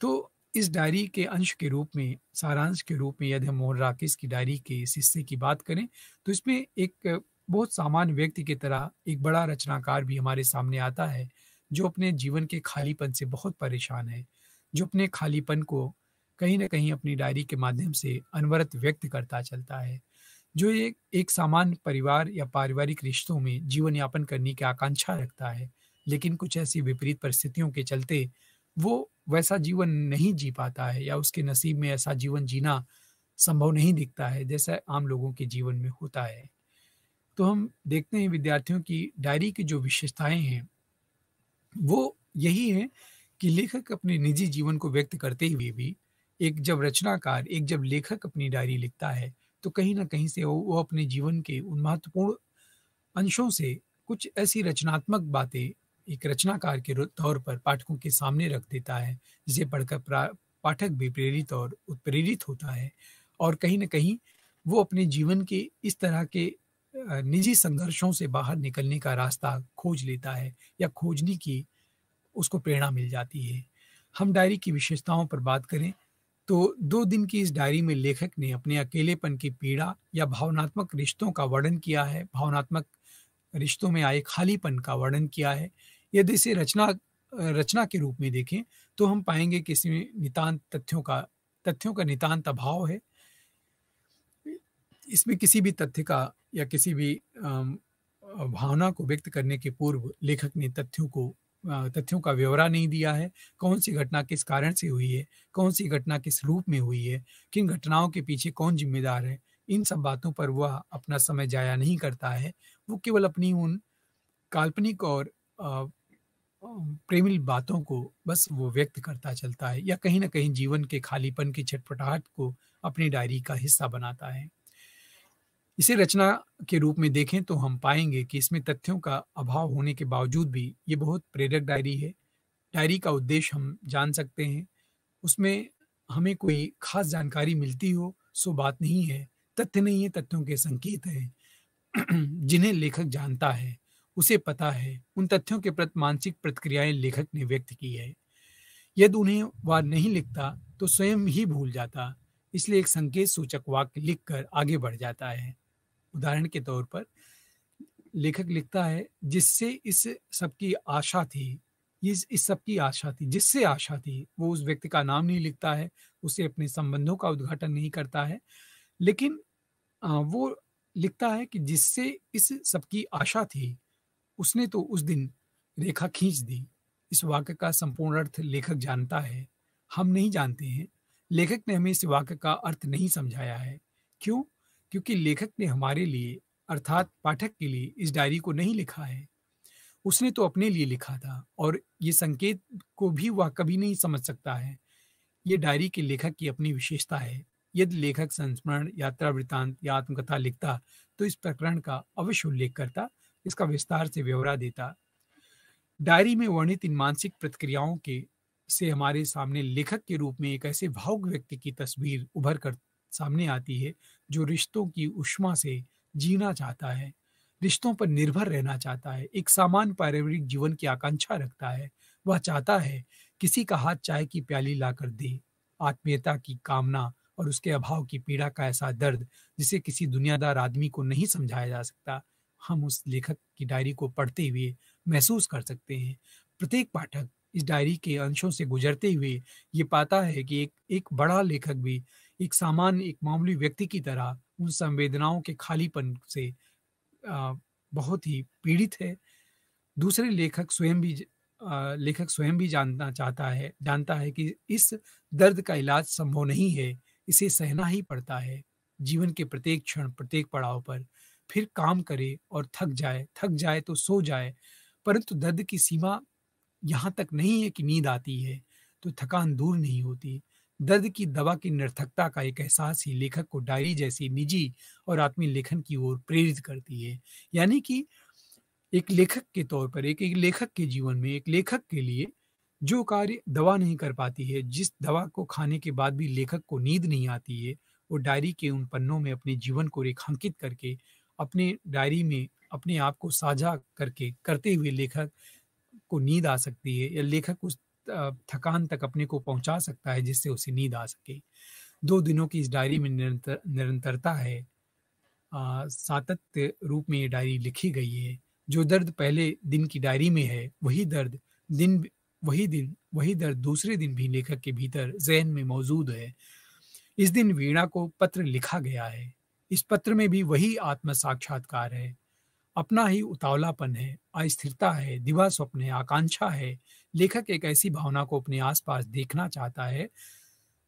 तो इस डायरी के अंश के रूप में, सारांश के रूप में यदि हम मोहन राकेश की डायरी के इस हिस्से की बात करें तो इसमें एक बहुत सामान्य व्यक्ति की तरह एक बड़ा रचनाकार भी हमारे सामने आता है, जो अपने जीवन के खालीपन से बहुत परेशान है, जो अपने खालीपन को कहीं ना कहीं अपनी डायरी के माध्यम से अनवरत व्यक्त करता चलता है। जो एक एक सामान्य परिवार या पारिवारिक रिश्तों में जीवन यापन करने की आकांक्षा रखता है, लेकिन कुछ ऐसी विपरीत परिस्थितियों के चलते वो वैसा जीवन नहीं जी पाता है या उसके नसीब में ऐसा जीवन जीना संभव नहीं दिखता है जैसा आम लोगों के जीवन में होता है। तो हम देखते हैं विद्यार्थियों की डायरी की जो विशेषताएँ हैं, वो यही है कि लेखक अपने निजी जीवन को व्यक्त करते हुए भी एक जब रचनाकार, एक जब लेखक अपनी डायरी लिखता है तो कहीं ना कहीं से वो, अपने जीवन के उन महत्वपूर्ण अंशों से कुछ ऐसी रचनात्मक बातें एक रचनाकार के तौर पर पाठकों के सामने रख देता है जिसे पढ़कर पाठक भी प्रेरित और उत्प्रेरित होता है। और कहीं ना कहीं वो अपने जीवन के इस तरह के निजी संघर्षों से बाहर निकलने का रास्ता खोज लेता है या खोजने की उसको प्रेरणा मिल जाती है। हम डायरी की विशेषताओं पर बात करें तो दो दिन की इस डायरी में लेखक ने अपने अकेलेपन की पीड़ा या भावनात्मक रिश्तों का वर्णन किया है। भावनात्मक रिश्तों में आए खालीपन का वर्णन किया है। यदि इसे रचना रचना के रूप में देखें तो हम पाएँगे कि इसमें नितांत तथ्यों का तथ्यों का नितांत अभाव है। इसमें किसी भी तथ्य का या किसी भी भावना को व्यक्त करने के पूर्व लेखक ने तथ्यों को तथ्यों का ब्यौरा नहीं दिया है। कौन सी घटना किस कारण से हुई है? कौन सी घटना किस रूप में हुई है? किन घटनाओं के पीछे कौन जिम्मेदार है? इन सब बातों पर वह अपना समय जाया नहीं करता है। वो केवल अपनी उन काल्पनिक और प्रेमिल बातों को बस वो व्यक्त करता चलता है या कहीं ना कहीं जीवन के खालीपन की छटपटाहट को अपनी डायरी का हिस्सा बनाता है। इसे रचना के रूप में देखें तो हम पाएँगे कि इसमें तथ्यों का अभाव होने के बावजूद भी ये बहुत प्रेरक डायरी है। डायरी का उद्देश्य हम जान सकते हैं। उसमें हमें कोई खास जानकारी मिलती हो, सो बात नहीं है। तथ्य नहीं है, तथ्यों के संकेत हैं। जिन्हें लेखक जानता है, उसे पता है, उन तथ्यों के प्रति मानसिक प्रतिक्रियाएँ लेखक ने व्यक्त की है। यदि उन्हें वह नहीं लिखता तो स्वयं ही भूल जाता, इसलिए एक संकेत सूचक वाक्य लिखकर आगे बढ़ जाता है। उदाहरण के तौर पर, लेखक लिखता है, जिससे इस सबकी आशा थी इस इस सब की आशा थी, जिससे आशा थी, वो उस व्यक्ति का नाम नहीं लिखता है, उसे अपने संबंधों का उद्घाटन नहीं करता है। लेकिन वो लिखता है कि जिससे इस सबकी आशा थी, उसने तो उस दिन रेखा खींच दी। इस वाक्य का संपूर्ण अर्थ लेखक जानता है, हम नहीं जानते हैं। लेखक ने हमें इस वाक्य का अर्थ नहीं समझाया है। क्यों? क्योंकि लेखक ने हमारे लिए, अर्थात पाठक के लिए, इस डायरी को नहीं लिखा है। उसने तो अपने लिए लिखा था, और ये संकेत को भी वह कभी नहीं समझ सकता है। ये डायरी के लेखक की अपनी विशेषता है। यदि लेखक संस्मरण, यात्रा वृतांत या आत्मकथा लिखता तो इस प्रकरण का अवश्य उल्लेख करता, इसका विस्तार से ब्यौरा देता। डायरी में वर्णित इन मानसिक प्रतिक्रियाओं के, से हमारे सामने लेखक के रूप में एक ऐसे भावुक व्यक्ति की तस्वीर उभर कर सामने आती है, जो रिश्तों की उष्मा से जीना चाहता है, रिश्तों पर निर्भर रहना चाहता है, एक सामान्य पारिवारिक जीवन की आकांक्षा रखता है। वह चाहता है, किसी का हाथ चाय की प्याली लाकर दे, आत्मीयता की कामना और उसके अभाव की पीड़ा का ऐसा दर्द, जिसे किसी दुनियादार आदमी को नहीं समझाया जा सकता। हम उस लेखक की डायरी को पढ़ते हुए महसूस कर सकते हैं। प्रत्येक पाठक इस डायरी के अंशों से गुजरते हुए ये पाता है कि एक एक बड़ा लेखक भी एक सामान्य, एक मामूली व्यक्ति की तरह उन संवेदनाओं के खालीपन से बहुत ही पीड़ित है। दूसरे लेखक स्वयं भी लेखक स्वयं भी जानना चाहता है, जानता है कि इस दर्द का इलाज संभव नहीं है, इसे सहना ही पड़ता है। जीवन के प्रत्येक क्षण, प्रत्येक पड़ाव पर फिर काम करे और थक जाए थक जाए तो सो जाए, परंतु दर्द की सीमा यहाँ तक नहीं है कि नींद आती है तो थकान दूर नहीं होती। दर्द की दवा की निर्थकता का एक एहसास ही लेखक को डायरी जैसी निजी और आत्मीय लेखन की ओर प्रेरित करती है। यानी कि एक लेखक के तौर पर, एक एक लेखक के जीवन में, एक लेखक के लिए जो कार्य दवा नहीं कर पाती है, जिस दवा को खाने के बाद भी लेखक को नींद नहीं आती है, वो डायरी के उन पन्नों में अपने जीवन को रेखांकित करके, अपने डायरी में अपने आप को साझा करके, करते हुए लेखक को नींद आ सकती है या लेखक उस थकान तक अपने को पहुँचा सकता है जिससे उसे नींद आ सके। दो दिनों की इस डायरी में निरंतर निरंतरता है। सातत्य रूप में ये डायरी लिखी गई है। जो दर्द पहले दिन की डायरी में है, वही दर्द दिन वही दिन, वही दर्द दूसरे दिन भी लेखक के भीतर जहन में मौजूद है। इस दिन वीणा को पत्र लिखा गया है। इस पत्र में भी वही आत्म साक्षात्कार है। अपना ही उतावलापन है, अस्थिरता है, दिवा स्वप्न है, आकांक्षा है। लेखक एक ऐसी भावना को अपने आसपास देखना चाहता है,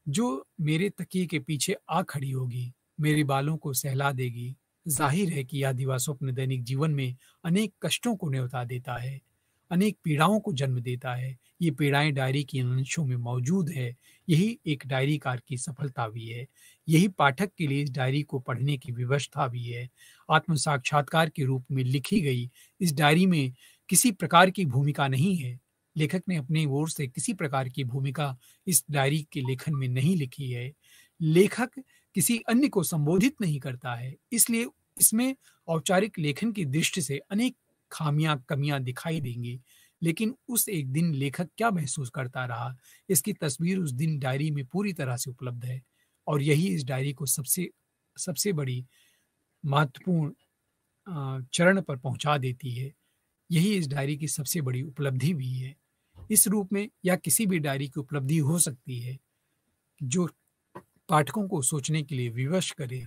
जो मेरे तकिए के पीछे आ खड़ी होगी, मेरे बालों को सहला देगी। ज़ाहिर है कि यह दिवा स्वप्न दैनिक जीवन में अनेक कष्टों को न्योता देता है, अनेक पीड़ाओं को जन्म देता है। ये पीड़ाएँ डायरी की अंशों में मौजूद है। यही एक डायरीकार की सफलता भी है। यही पाठक के लिए इस डायरी को पढ़ने की व्यवस्था भी है। आत्म साक्षात्कार के रूप में लिखी गई इस डायरी में किसी प्रकार की भूमिका नहीं है। लेखक ने अपनी ओर से किसी प्रकार की भूमिका इस डायरी के लेखन में नहीं लिखी है। लेखक किसी अन्य को संबोधित नहीं करता है, इसलिए इसमें औपचारिक लेखन की दृष्टि से अनेक खामियाँ, कमियाँ दिखाई देंगी, लेकिन उस एक दिन लेखक क्या महसूस करता रहा, इसकी तस्वीर उस दिन डायरी में पूरी तरह से उपलब्ध है। और यही इस डायरी को सबसे सबसे बड़ी महत्वपूर्ण चरण पर पहुँचा देती है। यही इस डायरी की सबसे बड़ी उपलब्धि भी है। इस रूप में या किसी भी डायरी की उपलब्धि हो सकती है, जो पाठकों को सोचने के लिए विवश करे,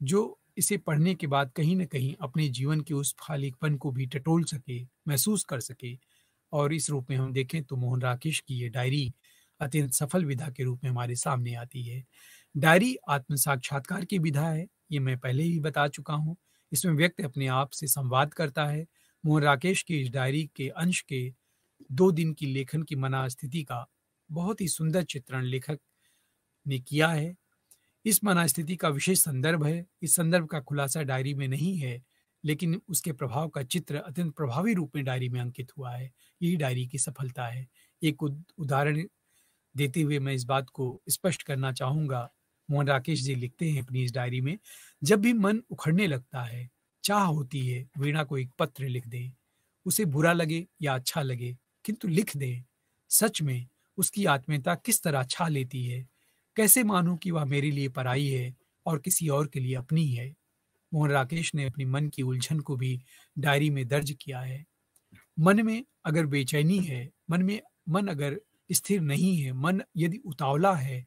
जो इसे पढ़ने के बाद कहीं ना कहीं अपने जीवन के उस फालिकपन को भी टटोल सके, महसूस कर सके। और इस रूप में हम देखें तो मोहन राकेश की ये डायरी अत्यंत सफल विधा के रूप में हमारे सामने आती है। डायरी आत्म साक्षात्कार की विधा है, ये मैं पहले ही बता चुका हूँ। इसमें व्यक्ति अपने आप से संवाद करता है। मोहन राकेश की इस डायरी के अंश के दो दिन की लेखन की मना स्थिति का बहुत ही सुंदर चित्रण लेखक ने किया है। इस मना स्थिति का विशेष संदर्भ है। इस संदर्भ का खुलासा डायरी में नहीं है, लेकिन उसके प्रभाव का चित्र अत्यंत प्रभावी रूप में डायरी में अंकित हुआ है। यही डायरी की सफलता है। एक उदाहरण देते हुए मैं इस बात को स्पष्ट करना चाहूँगा। मोहन राकेश जी लिखते हैं अपनी इस डायरी में, जब भी मन उखड़ने लगता है, चाह होती है वीणा को एक पत्र लिख दे। उसे बुरा लगे या अच्छा लगे किंतु लिख दे, सच में उसकी आत्मीयता किस तरह छा लेती है? कैसे मानूं कि वह मेरे लिए पराई है और किसी और के लिए अपनी है? मोहन राकेश ने अपनी मन की उलझन को भी डायरी में दर्ज किया है। मन में अगर बेचैनी है, मन में, मन अगर स्थिर नहीं है, मन यदि उतावला है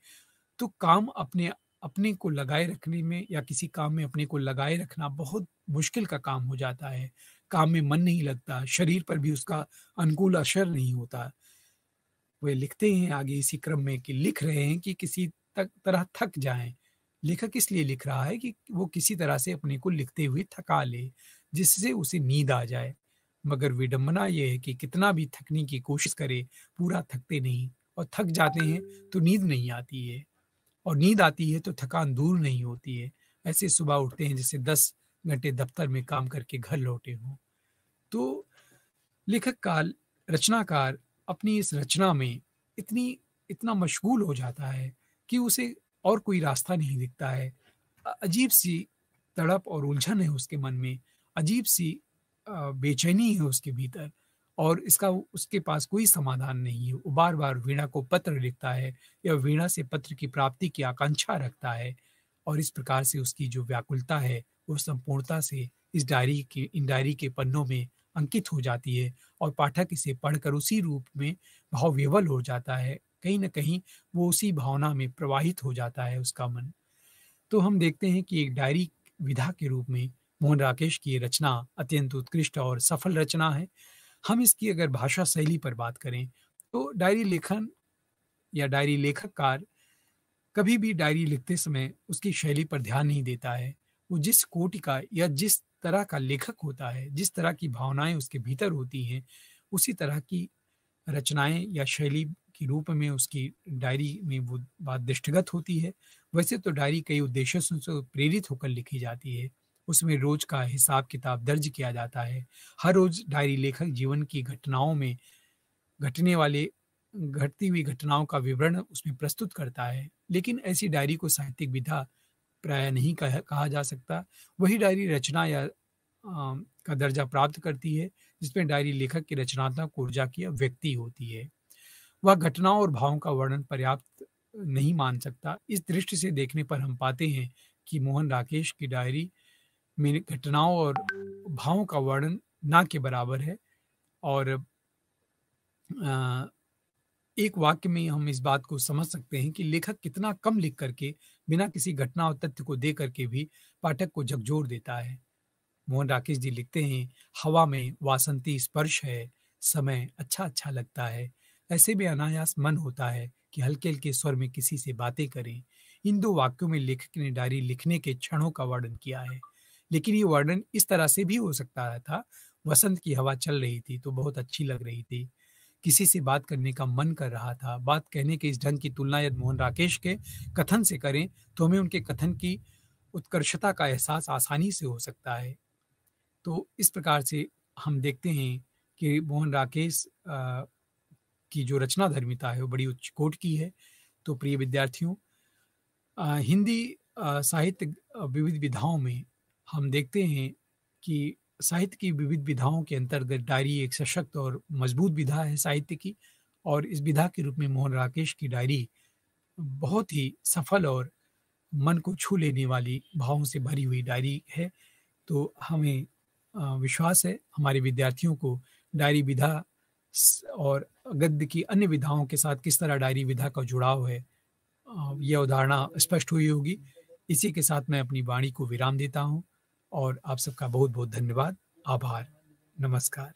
तो काम अपने अपने को लगाए रखने में या किसी काम में अपने को लगाए रखना बहुत मुश्किल का काम हो जाता है। काम में मन नहीं लगता, शरीर पर भी उसका अनुकूल असर नहीं होता। वे लिखते हैं आगे इसी क्रम में कि लिख रहे हैं कि किसी तक, तरह थक जाएँ। लेखक इसलिए लिख रहा है कि वो किसी तरह से अपने को लिखते हुए थका ले, जिससे उसे नींद आ जाए। मगर विडंबना यह है कि कितना भी थकने की कोशिश करे, पूरा थकते नहीं और थक जाते हैं तो नींद नहीं आती है। और नींद आती है तो थकान दूर नहीं होती है। ऐसे सुबह उठते हैं जैसे दस घंटे दफ्तर में काम करके घर लौटे हों। तो लेखक काल रचनाकार अपनी इस रचना में इतनी, इतना मशगूल हो जाता है कि उसे और कोई रास्ता नहीं दिखता है। अजीब सी तड़प और उलझन है उसके मन में। अजीब सी बेचैनी है उसके भीतर और इसका उसके पास कोई समाधान नहीं है। वो बार बार वीणा को पत्र लिखता है या वीणा से पत्र की प्राप्ति की आकांक्षा रखता है और इस प्रकार से उसकी जो व्याकुलता है, वो संपूर्णता से इस डायरी के, इन डायरी के पन्नों में अंकित हो जाती है और पाठक इसे पढ़कर उसी रूप में भाव विवल हो जाता है। कहीं ना कहीं वो उसी भावना में प्रवाहित हो जाता है उसका मन। तो हम देखते हैं कि एक डायरी विधा के रूप में मोहन राकेश की रचना अत्यंत उत्कृष्ट और सफल रचना है। हम इसकी अगर भाषा शैली पर बात करें तो डायरी लेखन या डायरी लेखककार कभी भी डायरी लिखते समय उसकी शैली पर ध्यान नहीं देता है। वो जिस कोटि का या जिस तरह का लेखक होता है, जिस तरह की भावनाएँ उसके भीतर होती हैं, उसी तरह की रचनाएँ या शैली के रूप में उसकी डायरी में वो बात दृष्टिगत होती है। वैसे तो डायरी कई उद्देश्यों से प्रेरित होकर लिखी जाती है। उसमें रोज का हिसाब किताब दर्ज किया जाता है। हर रोज डायरी लेखक जीवन की घटनाओं में घटने वाले, घटती हुई घटनाओं का विवरण उसमें प्रस्तुत करता है। लेकिन ऐसी डायरी को साहित्यिक विधा प्राय नहीं कह, कहा जा सकता। वही डायरी रचना या आ, का दर्जा प्राप्त करती है जिसमें डायरी लेखक की रचनात्मक ऊर्जा की व्यक्ति होती है। वह घटनाओं और भावों का वर्णन पर्याप्त नहीं मान सकता। इस दृष्टि से देखने पर हम पाते हैं कि मोहन राकेश की डायरी में घटनाओं और भावों का वर्णन ना के बराबर है और एक वाक्य में हम इस बात को समझ सकते हैं कि लेखक कितना कम लिख करके, बिना किसी घटना और तथ्य को दे करके भी पाठक को झकझोर देता है। मोहन राकेश जी लिखते हैं, हवा में वासंती स्पर्श है, समय अच्छा अच्छा लगता है। ऐसे भी अनायास मन होता है कि हल्के हल्के स्वर में किसी से बातें करें। इन दो वाक्यों में लेखक ने डायरी लिखने के क्षणों का वर्णन किया है। लेकिन ये वर्णन इस तरह से भी हो सकता था, वसंत की हवा चल रही थी तो बहुत अच्छी लग रही थी। किसी से बात करने का मन कर रहा था। बात कहने के इस ढंग की तुलना यदि मोहन राकेश के कथन से करें तो हमें उनके कथन की उत्कर्षता का एहसास आसानी से हो सकता है। तो इस प्रकार से हम देखते हैं कि मोहन राकेश की जो रचना धर्मिता है, वो बड़ी उच्च कोट की है। तो प्रिय विद्यार्थियों हिंदी साहित्य विविध विधाओं में हम देखते हैं कि साहित्य की विविध विधाओं के अंतर्गत डायरी एक सशक्त और मज़बूत विधा है साहित्य की, और इस विधा के रूप में मोहन राकेश की डायरी बहुत ही सफल और मन को छू लेने वाली भावों से भरी हुई डायरी है। तो हमें विश्वास है हमारे विद्यार्थियों को डायरी विधा और गद्य की अन्य विधाओं के साथ किस तरह डायरी विधा का जुड़ाव है यह उदाहरणा स्पष्ट हुई होगी। इसी के साथ मैं अपनी वाणी को विराम देता हूँ। और आप सबका बहुत बहुत धन्यवाद। आभार। नमस्कार।